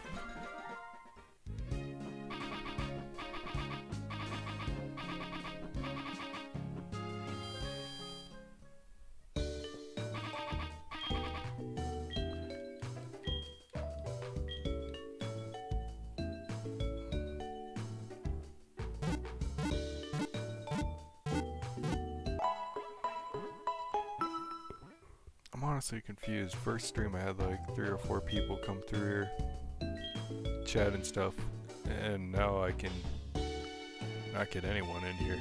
First stream I had like three or four people come through here, chat and stuff, and now I can not get anyone in here.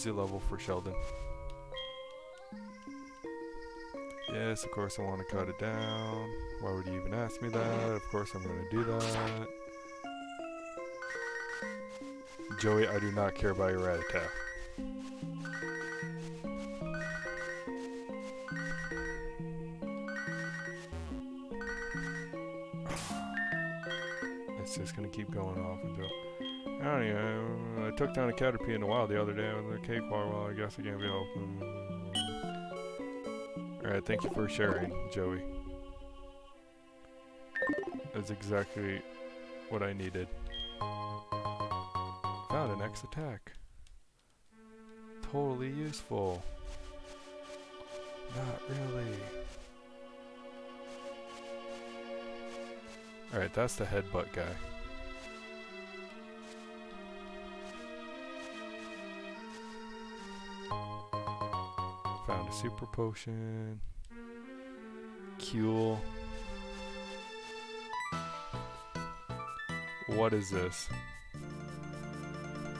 Easy level for Sheldon. Yes, of course I want to cut it down. Why would you even ask me that? Of course I'm going to do that. Joey, I do not care about your Rattata. It's just gonna keep going off took down a Caterpie in the wild the other day with a cakewalk, well I guess I can't be helped. Alright, thank you for sharing, Joey. That's exactly what I needed. Found an X attack. Totally useful. Not really. Alright, that's the headbutt guy. Super potion. Cool. What is this?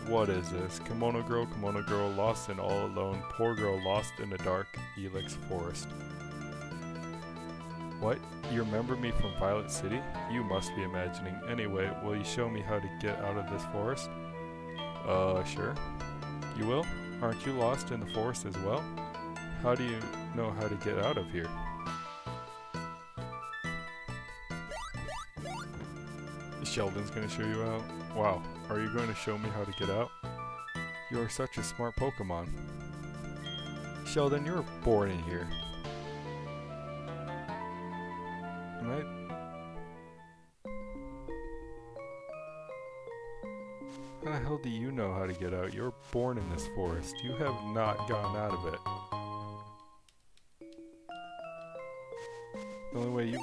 What is this? Kimono girl, kimono girl, lost and all alone. Poor girl lost in the dark Ilex forest. What? You remember me from Violet City? You must be imagining. Anyway, will you show me how to get out of this forest? Uh, sure. You will? Aren't you lost in the forest as well? How do you know how to get out of here? Sheldon's gonna show you out. Wow, are you going to show me how to get out? You are such a smart Pokemon. Sheldon, you were born in here. I? How the hell do you know how to get out? You were born in this forest. You have not gone out of it.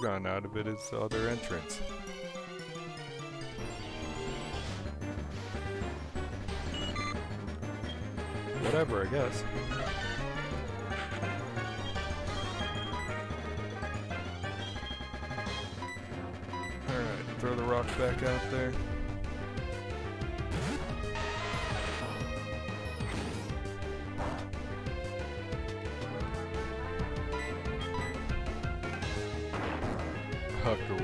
Gone out of it is the other entrance. Whatever, I guess. Alright, throw the rock back out there.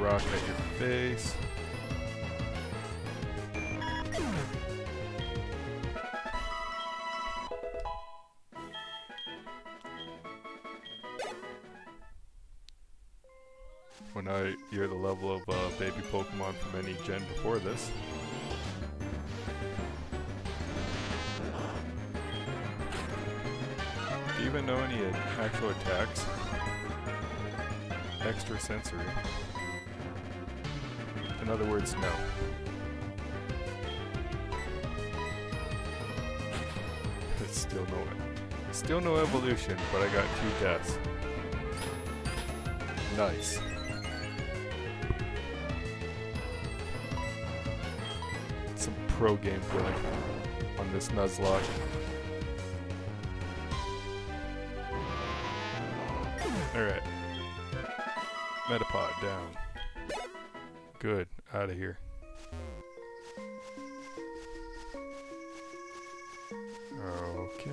Rock at your face. When I you're the level of uh, baby Pokemon from any gen before this. Do you even know any actual attacks? Extra sensory. In other words, no. *laughs* Still no, still no evolution, but I got two deaths. Nice. Some pro gameplay on this Nuzlocke. Alright. Metapod down. Out of here. Okay.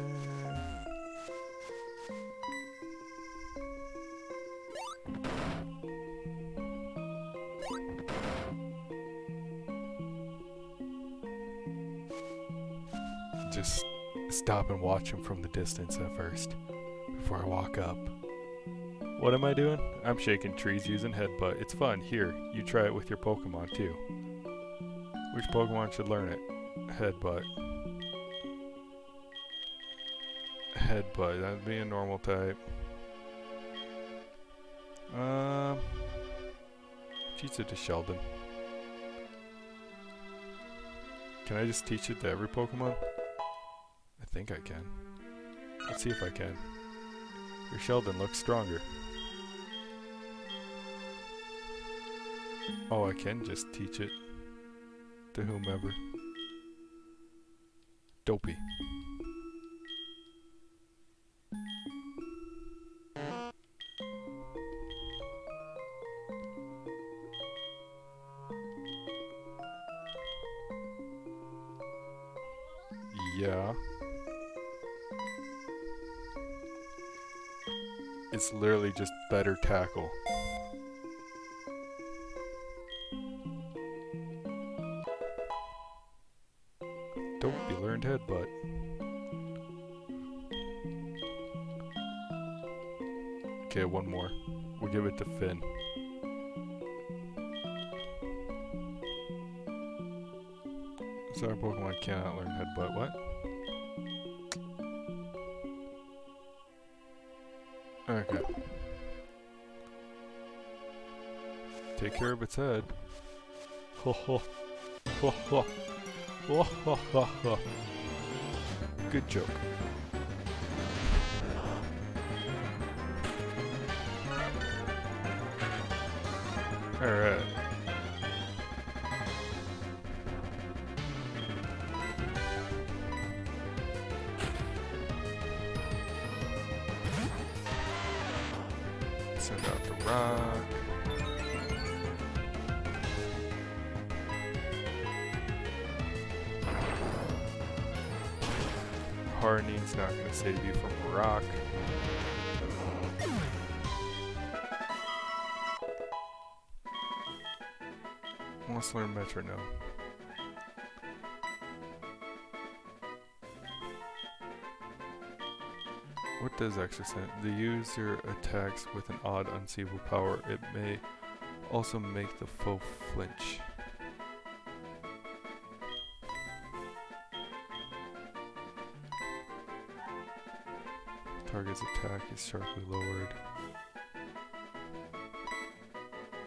Just stop and watch him from the distance at first before I walk up. What am I doing? I'm shaking trees using headbutt. It's fun. Here, you try it with your Pokemon too. Which Pokemon should learn it? Headbutt. Headbutt. That'd be a normal type. Um, teach it to Sheldon. Can I just teach it to every Pokemon? I think I can. Let's see if I can. Your Sheldon looks stronger. Oh, I can just teach it to whomever. Dopey. Yeah. It's literally just better tackle. Finn. Sorry, Pokemon cannot learn headbutt. What? Okay. Take care of its head. Ho ho. Ho ho. Ho ho ho ho. Good joke. To learn. What does exercise? The user attacks with an odd, unseeable power. It may also make the foe flinch. Target's attack is sharply lowered.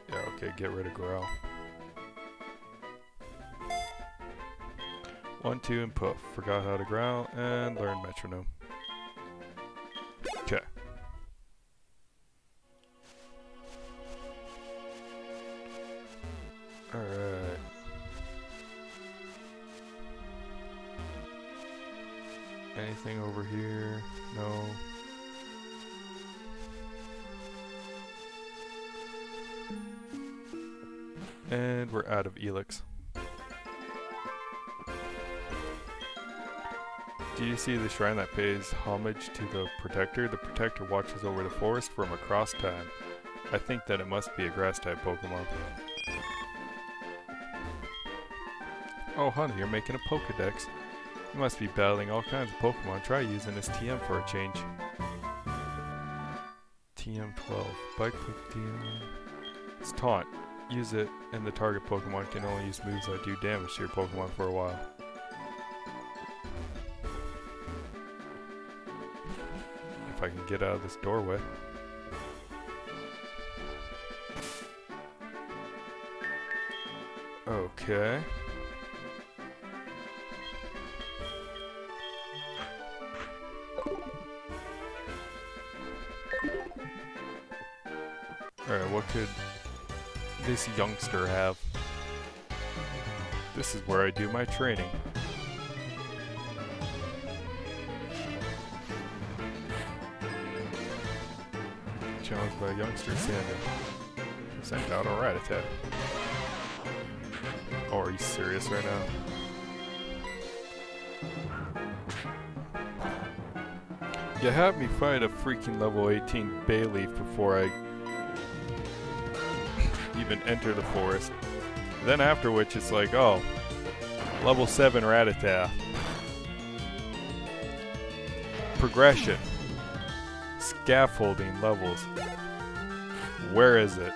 Yeah, okay, get rid of Growl. One, two, and poof. Forgot how to growl and learn metronome. Okay. Alright. Anything over here? No. And we're out of Ilex. Do you see the shrine that pays homage to the Protector? The Protector watches over the forest from across time. I think that it must be a grass-type Pokemon. Oh, honey, you're making a Pokedex. You must be battling all kinds of Pokemon. Try using this TM for a change. TM12. Bike Hook TM. It's Taunt. Use it, and the target Pokemon can only use moves that do damage to your Pokemon for a while. I can get out of this doorway. Okay. Alright, what could this youngster have? This is where I do my training. By youngster Sander. Sent out a Rattata. Oh, are you serious right now? You had me fight a freaking level 18 Bayleef before I even enter the forest. Then after which it's like, oh, level 7 Rattata. Progression. Scaffolding levels. Where is it?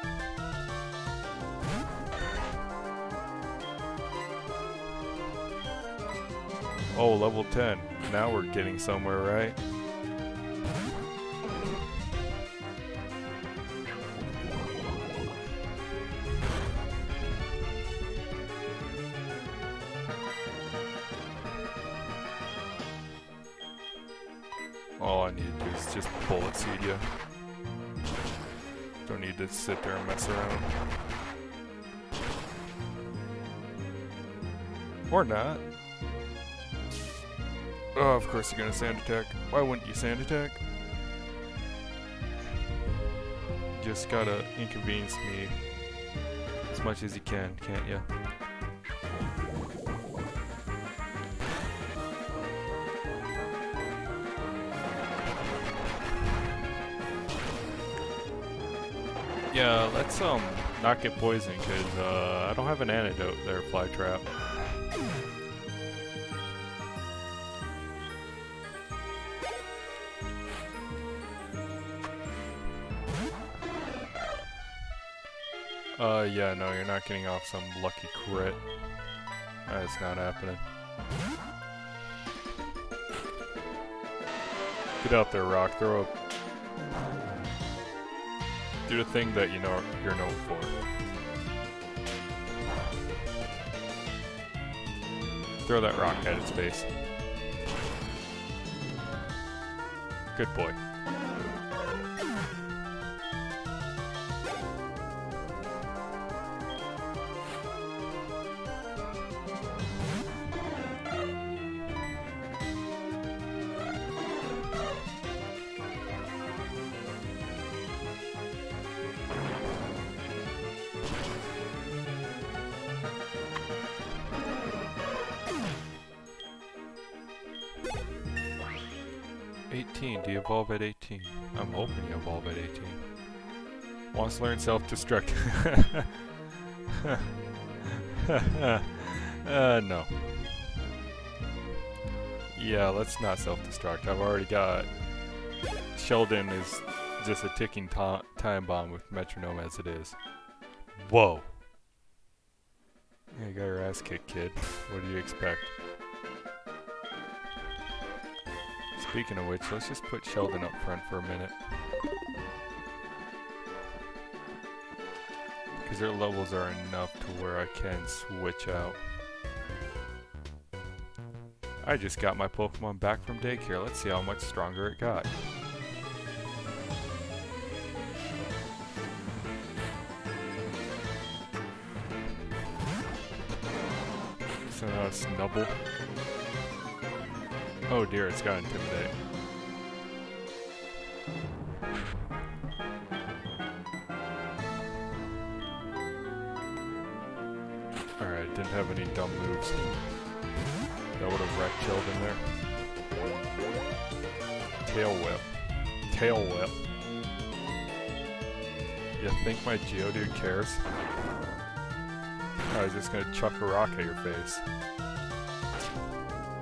Oh, level 10. Now we're getting somewhere, right? Sit there and mess around. Or not. Oh, of course you're gonna sand attack. Why wouldn't you sand attack? Just gotta inconvenience me as much as you can, can't you? Yeah, let's um not get poisoned because uh, I don't have an antidote there, Flytrap. Uh, yeah, no, you're not getting off some lucky crit. That's not happening. Get out there, Rock. Throw a... Do the thing that you know you're known for. Throw that rock at its face. Good boy. 18? I'm hoping you evolve at 18. Wants to learn self-destruct. *laughs* uh, no. Yeah, let's not self-destruct. I've already got... Sheldon is just a ticking time bomb with metronome as it is. Whoa. You got your ass kicked, kid. What do you expect? Speaking of which, let's just put Sheldon up front for a minute. Because their levels are enough to where I can switch out. I just got my Pokemon back from daycare. Let's see how much stronger it got. So now it's Snubbull. Oh dear, it's got Intimidate. Alright, didn't have any dumb moves. That would have wrecked in there. Tail Whip. Tail Whip. You think my Geodude cares? Oh, I was just gonna chuck a rock at your face.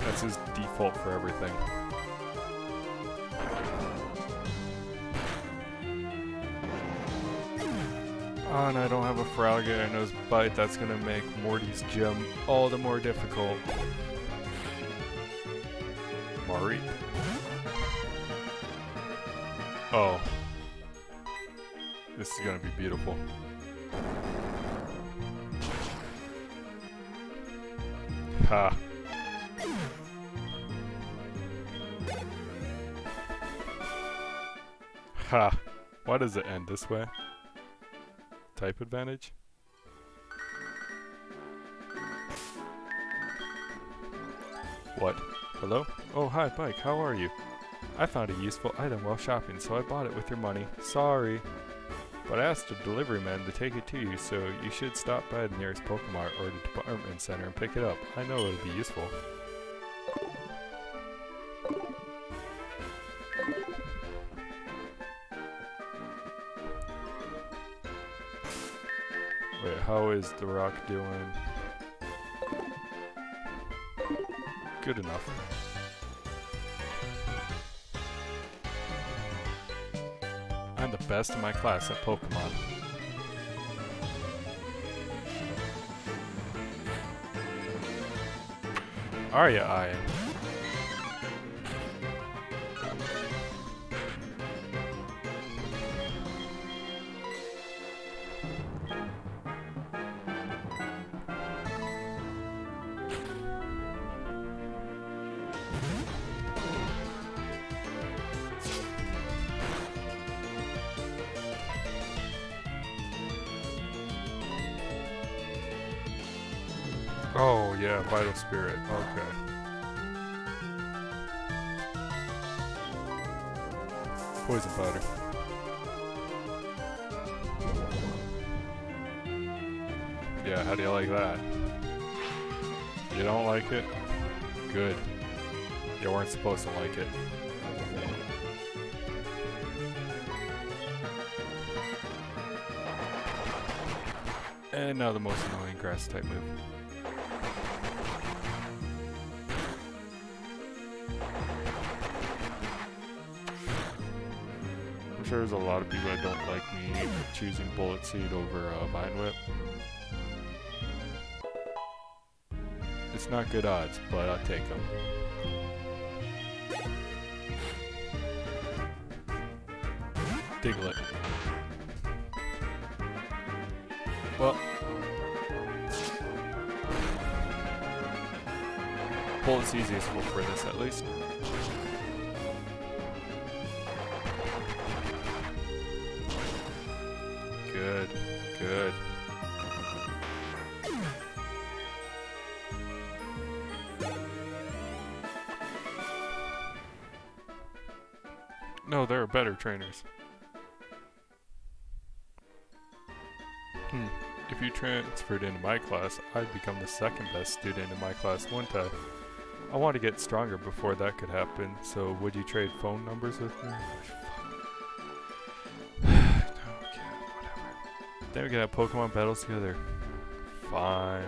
That's his default for everything. Oh, and I don't have a Feraligatr Nose Bite. That's gonna make Morty's gym all the more difficult. Mari. Oh. This is gonna be beautiful. Ha. Ha! Why does it end this way? Type advantage? What? Hello? Oh, hi, Bike. How are you? I found a useful item while shopping, so I bought it with your money. Sorry. But I asked the delivery man to take it to you, so you should stop by the nearest Pokemart or the department center and pick it up. I know it'll be useful. How is The Rock doing? Good enough. I'm the best in my class at Pokemon. Are ya, like it? Good. You weren't supposed to like it. And now the most annoying grass type move. I'm sure there's a lot of people that don't like me choosing Bullet Seed over uh, Vine Whip. Not good odds, but I'll take them. Diglett. Well. Bullet's easiest for this at least. Good, good. No, there are better trainers. Hmm. If you transferred into my class, I'd become the second best student in my class, wouldn't I? I want to get stronger before that could happen, so would you trade phone numbers with me? *sighs* *sighs* no, whatever. Then we can have Pokemon battles together. Fine.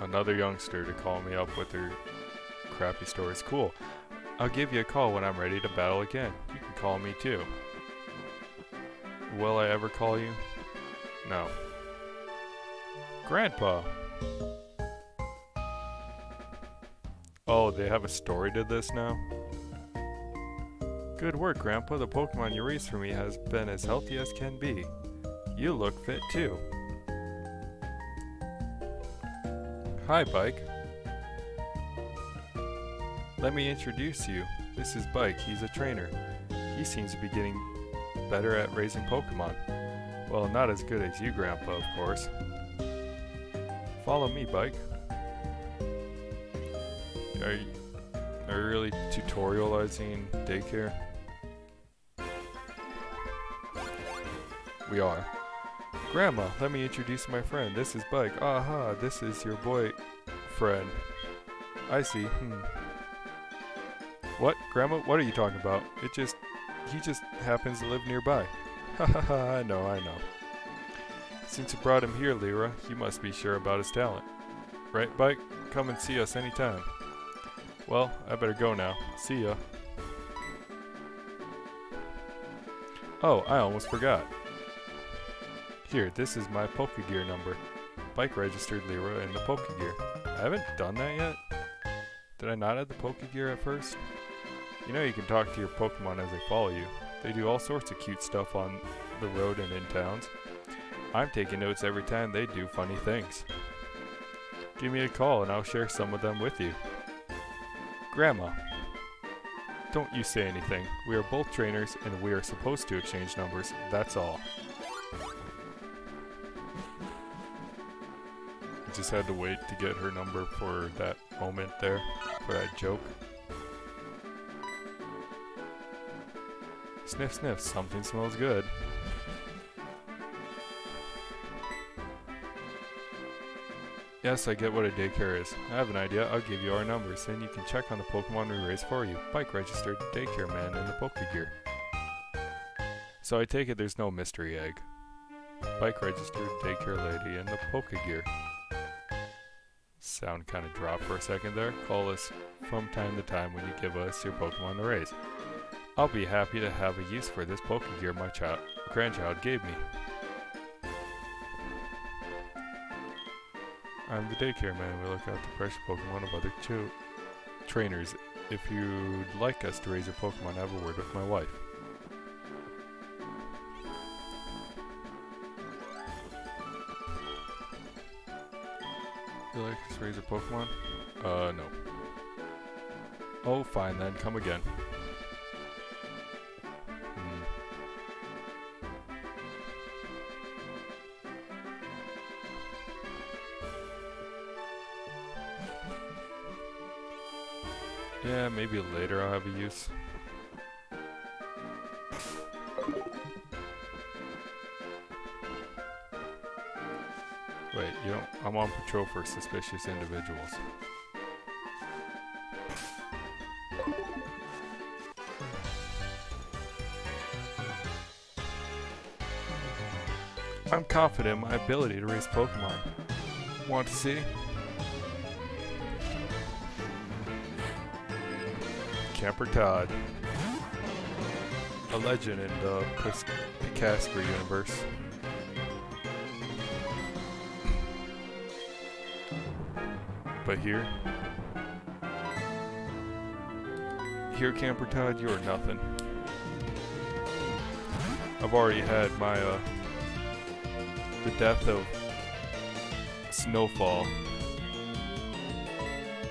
Another youngster to call me up with her crappy stories. Cool. I'll give you a call when I'm ready to battle again. You can call me too. Will I ever call you? No. Grandpa! Oh, they have a story to this now? Good work, Grandpa. The Pokemon you raised for me has been as healthy as can be. You look fit too. Hi, Bike. Let me introduce you. This is Bike. He's a trainer. He seems to be getting better at raising Pokemon. Well, not as good as you, Grandpa, of course. Follow me, Bike. Are you, are you really tutorializing daycare? We are. Grandma, let me introduce my friend. This is Bike. Aha, this is your boy friend. I see. Hmm. What? Grandma, what are you talking about? It just he just happens to live nearby. *laughs* Ha ha ha, I know, I know. Since you brought him here, Lyra, you must be sure about his talent. Right, Bike? Come and see us anytime. Well, I better go now. See ya. Oh, I almost forgot. Here, this is my Pokegear number. Bike registered Lyra in the Pokegear. I haven't done that yet? Did I not add the Pokegear at first? You know you can talk to your Pokemon as they follow you. They do all sorts of cute stuff on the road and in towns. I'm taking notes every time they do funny things. Give me a call and I'll share some of them with you. Grandma. Don't you say anything. We are both trainers and we are supposed to exchange numbers, that's all. I just had to wait to get her number for that moment there, for that joke. Sniff, sniff, something smells good. Yes, I get what a daycare is. I have an idea. I'll give you our numbers, then you can check on the Pokemon we raise for you. Bike registered daycare man in the Pokegear. So I take it there's no mystery egg. Bike registered daycare lady in the Pokegear. Sound kind of dropped for a second there. Call us from time to time when you give us your Pokemon to raise. I'll be happy to have a use for this Pokegear my child, grandchild gave me. I'm the daycare man. We look after precious Pokemon of other two trainers. If you'd like us to raise your Pokemon, have a word with my wife. You like us to raise your Pokemon? Uh, no. Oh, fine then. Come again. Yeah, maybe later I'll have a use. Wait, you know, I'm on patrol for suspicious individuals. I'm confident in my ability to raise Pokemon. Want to see? Camper Todd. A legend in the Picasper universe. But here, here, Camper Todd, you are nothing. I've already had my, uh, the death of Snowfall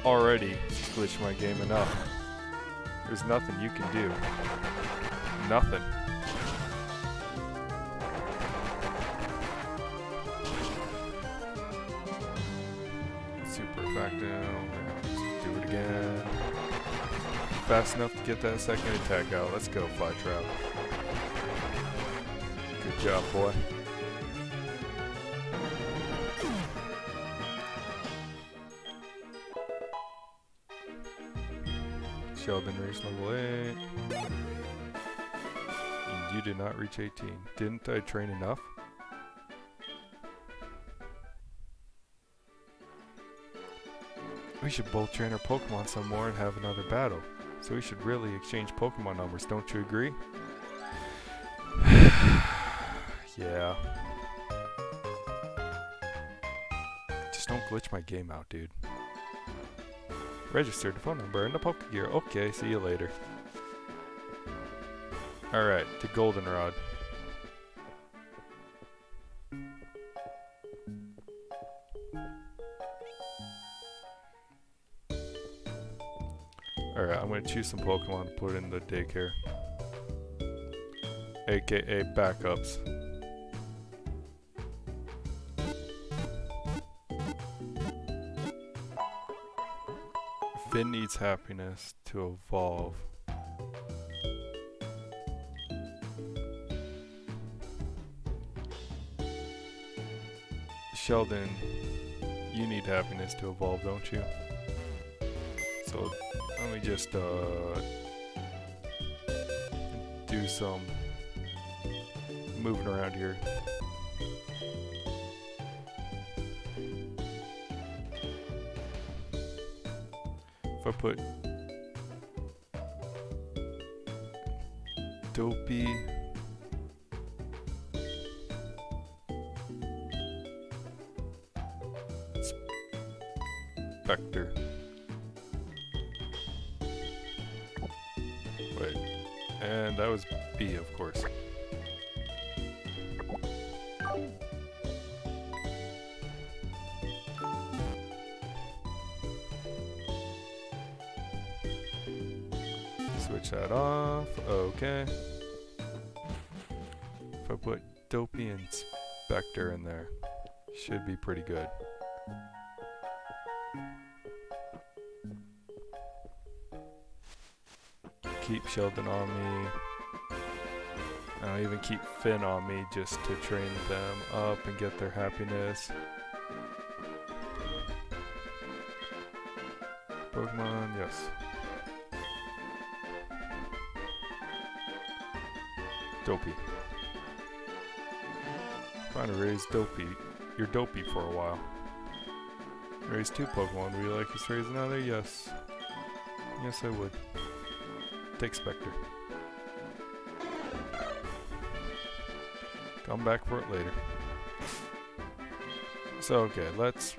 already glitched my game enough. There's nothing you can do. Nothing. Super effective. Let's do it again. Fast enough to get that second attack out. Let's go, Fly Trap. Good job, boy. Level 8. And you did not reach 18. Didn't I train enough? We should both train our Pokemon some more and have another battle. So we should really exchange Pokemon numbers, don't you agree? *sighs* yeah. Just don't glitch my game out, dude. Registered phone number and the Pokegear. Okay, see you later. Alright, to Goldenrod. Alright, I'm gonna choose some Pokemon to put in the daycare. AKA backups. Finn needs happiness to evolve. Sheldon, you need happiness to evolve, don't you? So let me just uh, do some moving around here. Put Dopey Spectre. Wait. And that was B, of course. Switch that off. Okay. If I put Dopey and Spectre in there, should be pretty good. keep Sheldon on me. I'll even keep Finn on me just to train them up and get their happiness. Pokemon, yes. Dopey. Trying to raise Dopey. You're Dopey for a while. Raise two Pokemon. Would you like us to raise another? Yes. Yes, I would. Take Spectre. Come back for it later. So, okay, let's...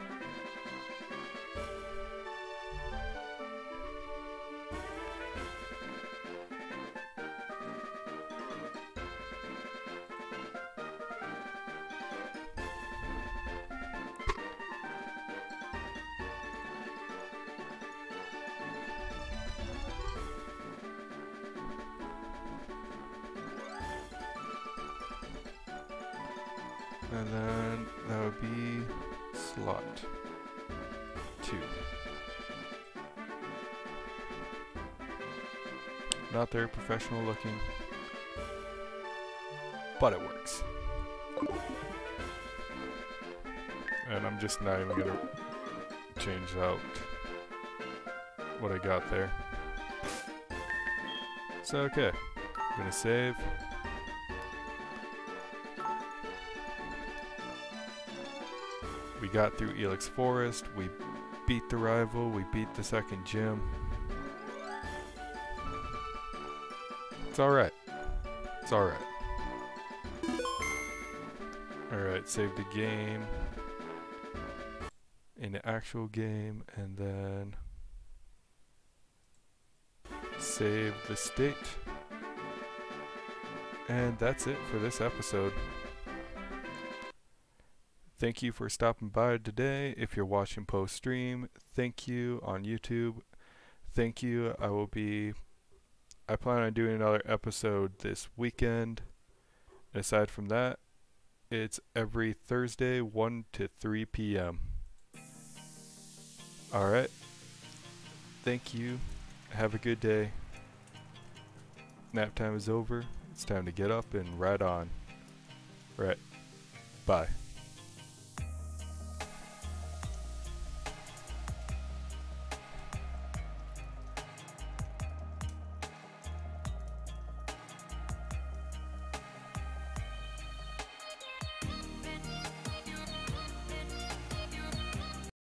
professional looking, but it works. And I'm just not even gonna change out what I got there. So okay, I'm gonna save. We got through Ilex Forest. We beat the rival. We beat the second gym. It's alright. It's alright. Alright, save the game. In the actual game, and then save the state. And that's it for this episode. Thank you for stopping by today. If you're watching post stream, thank you on YouTube. Thank you. I will be I plan on doing another episode this weekend. Aside from that, it's every Thursday 1 to 3 p.m. All right. Thank you. Have a good day. Nap time is over. It's time to get up and ride on. Right. Bye.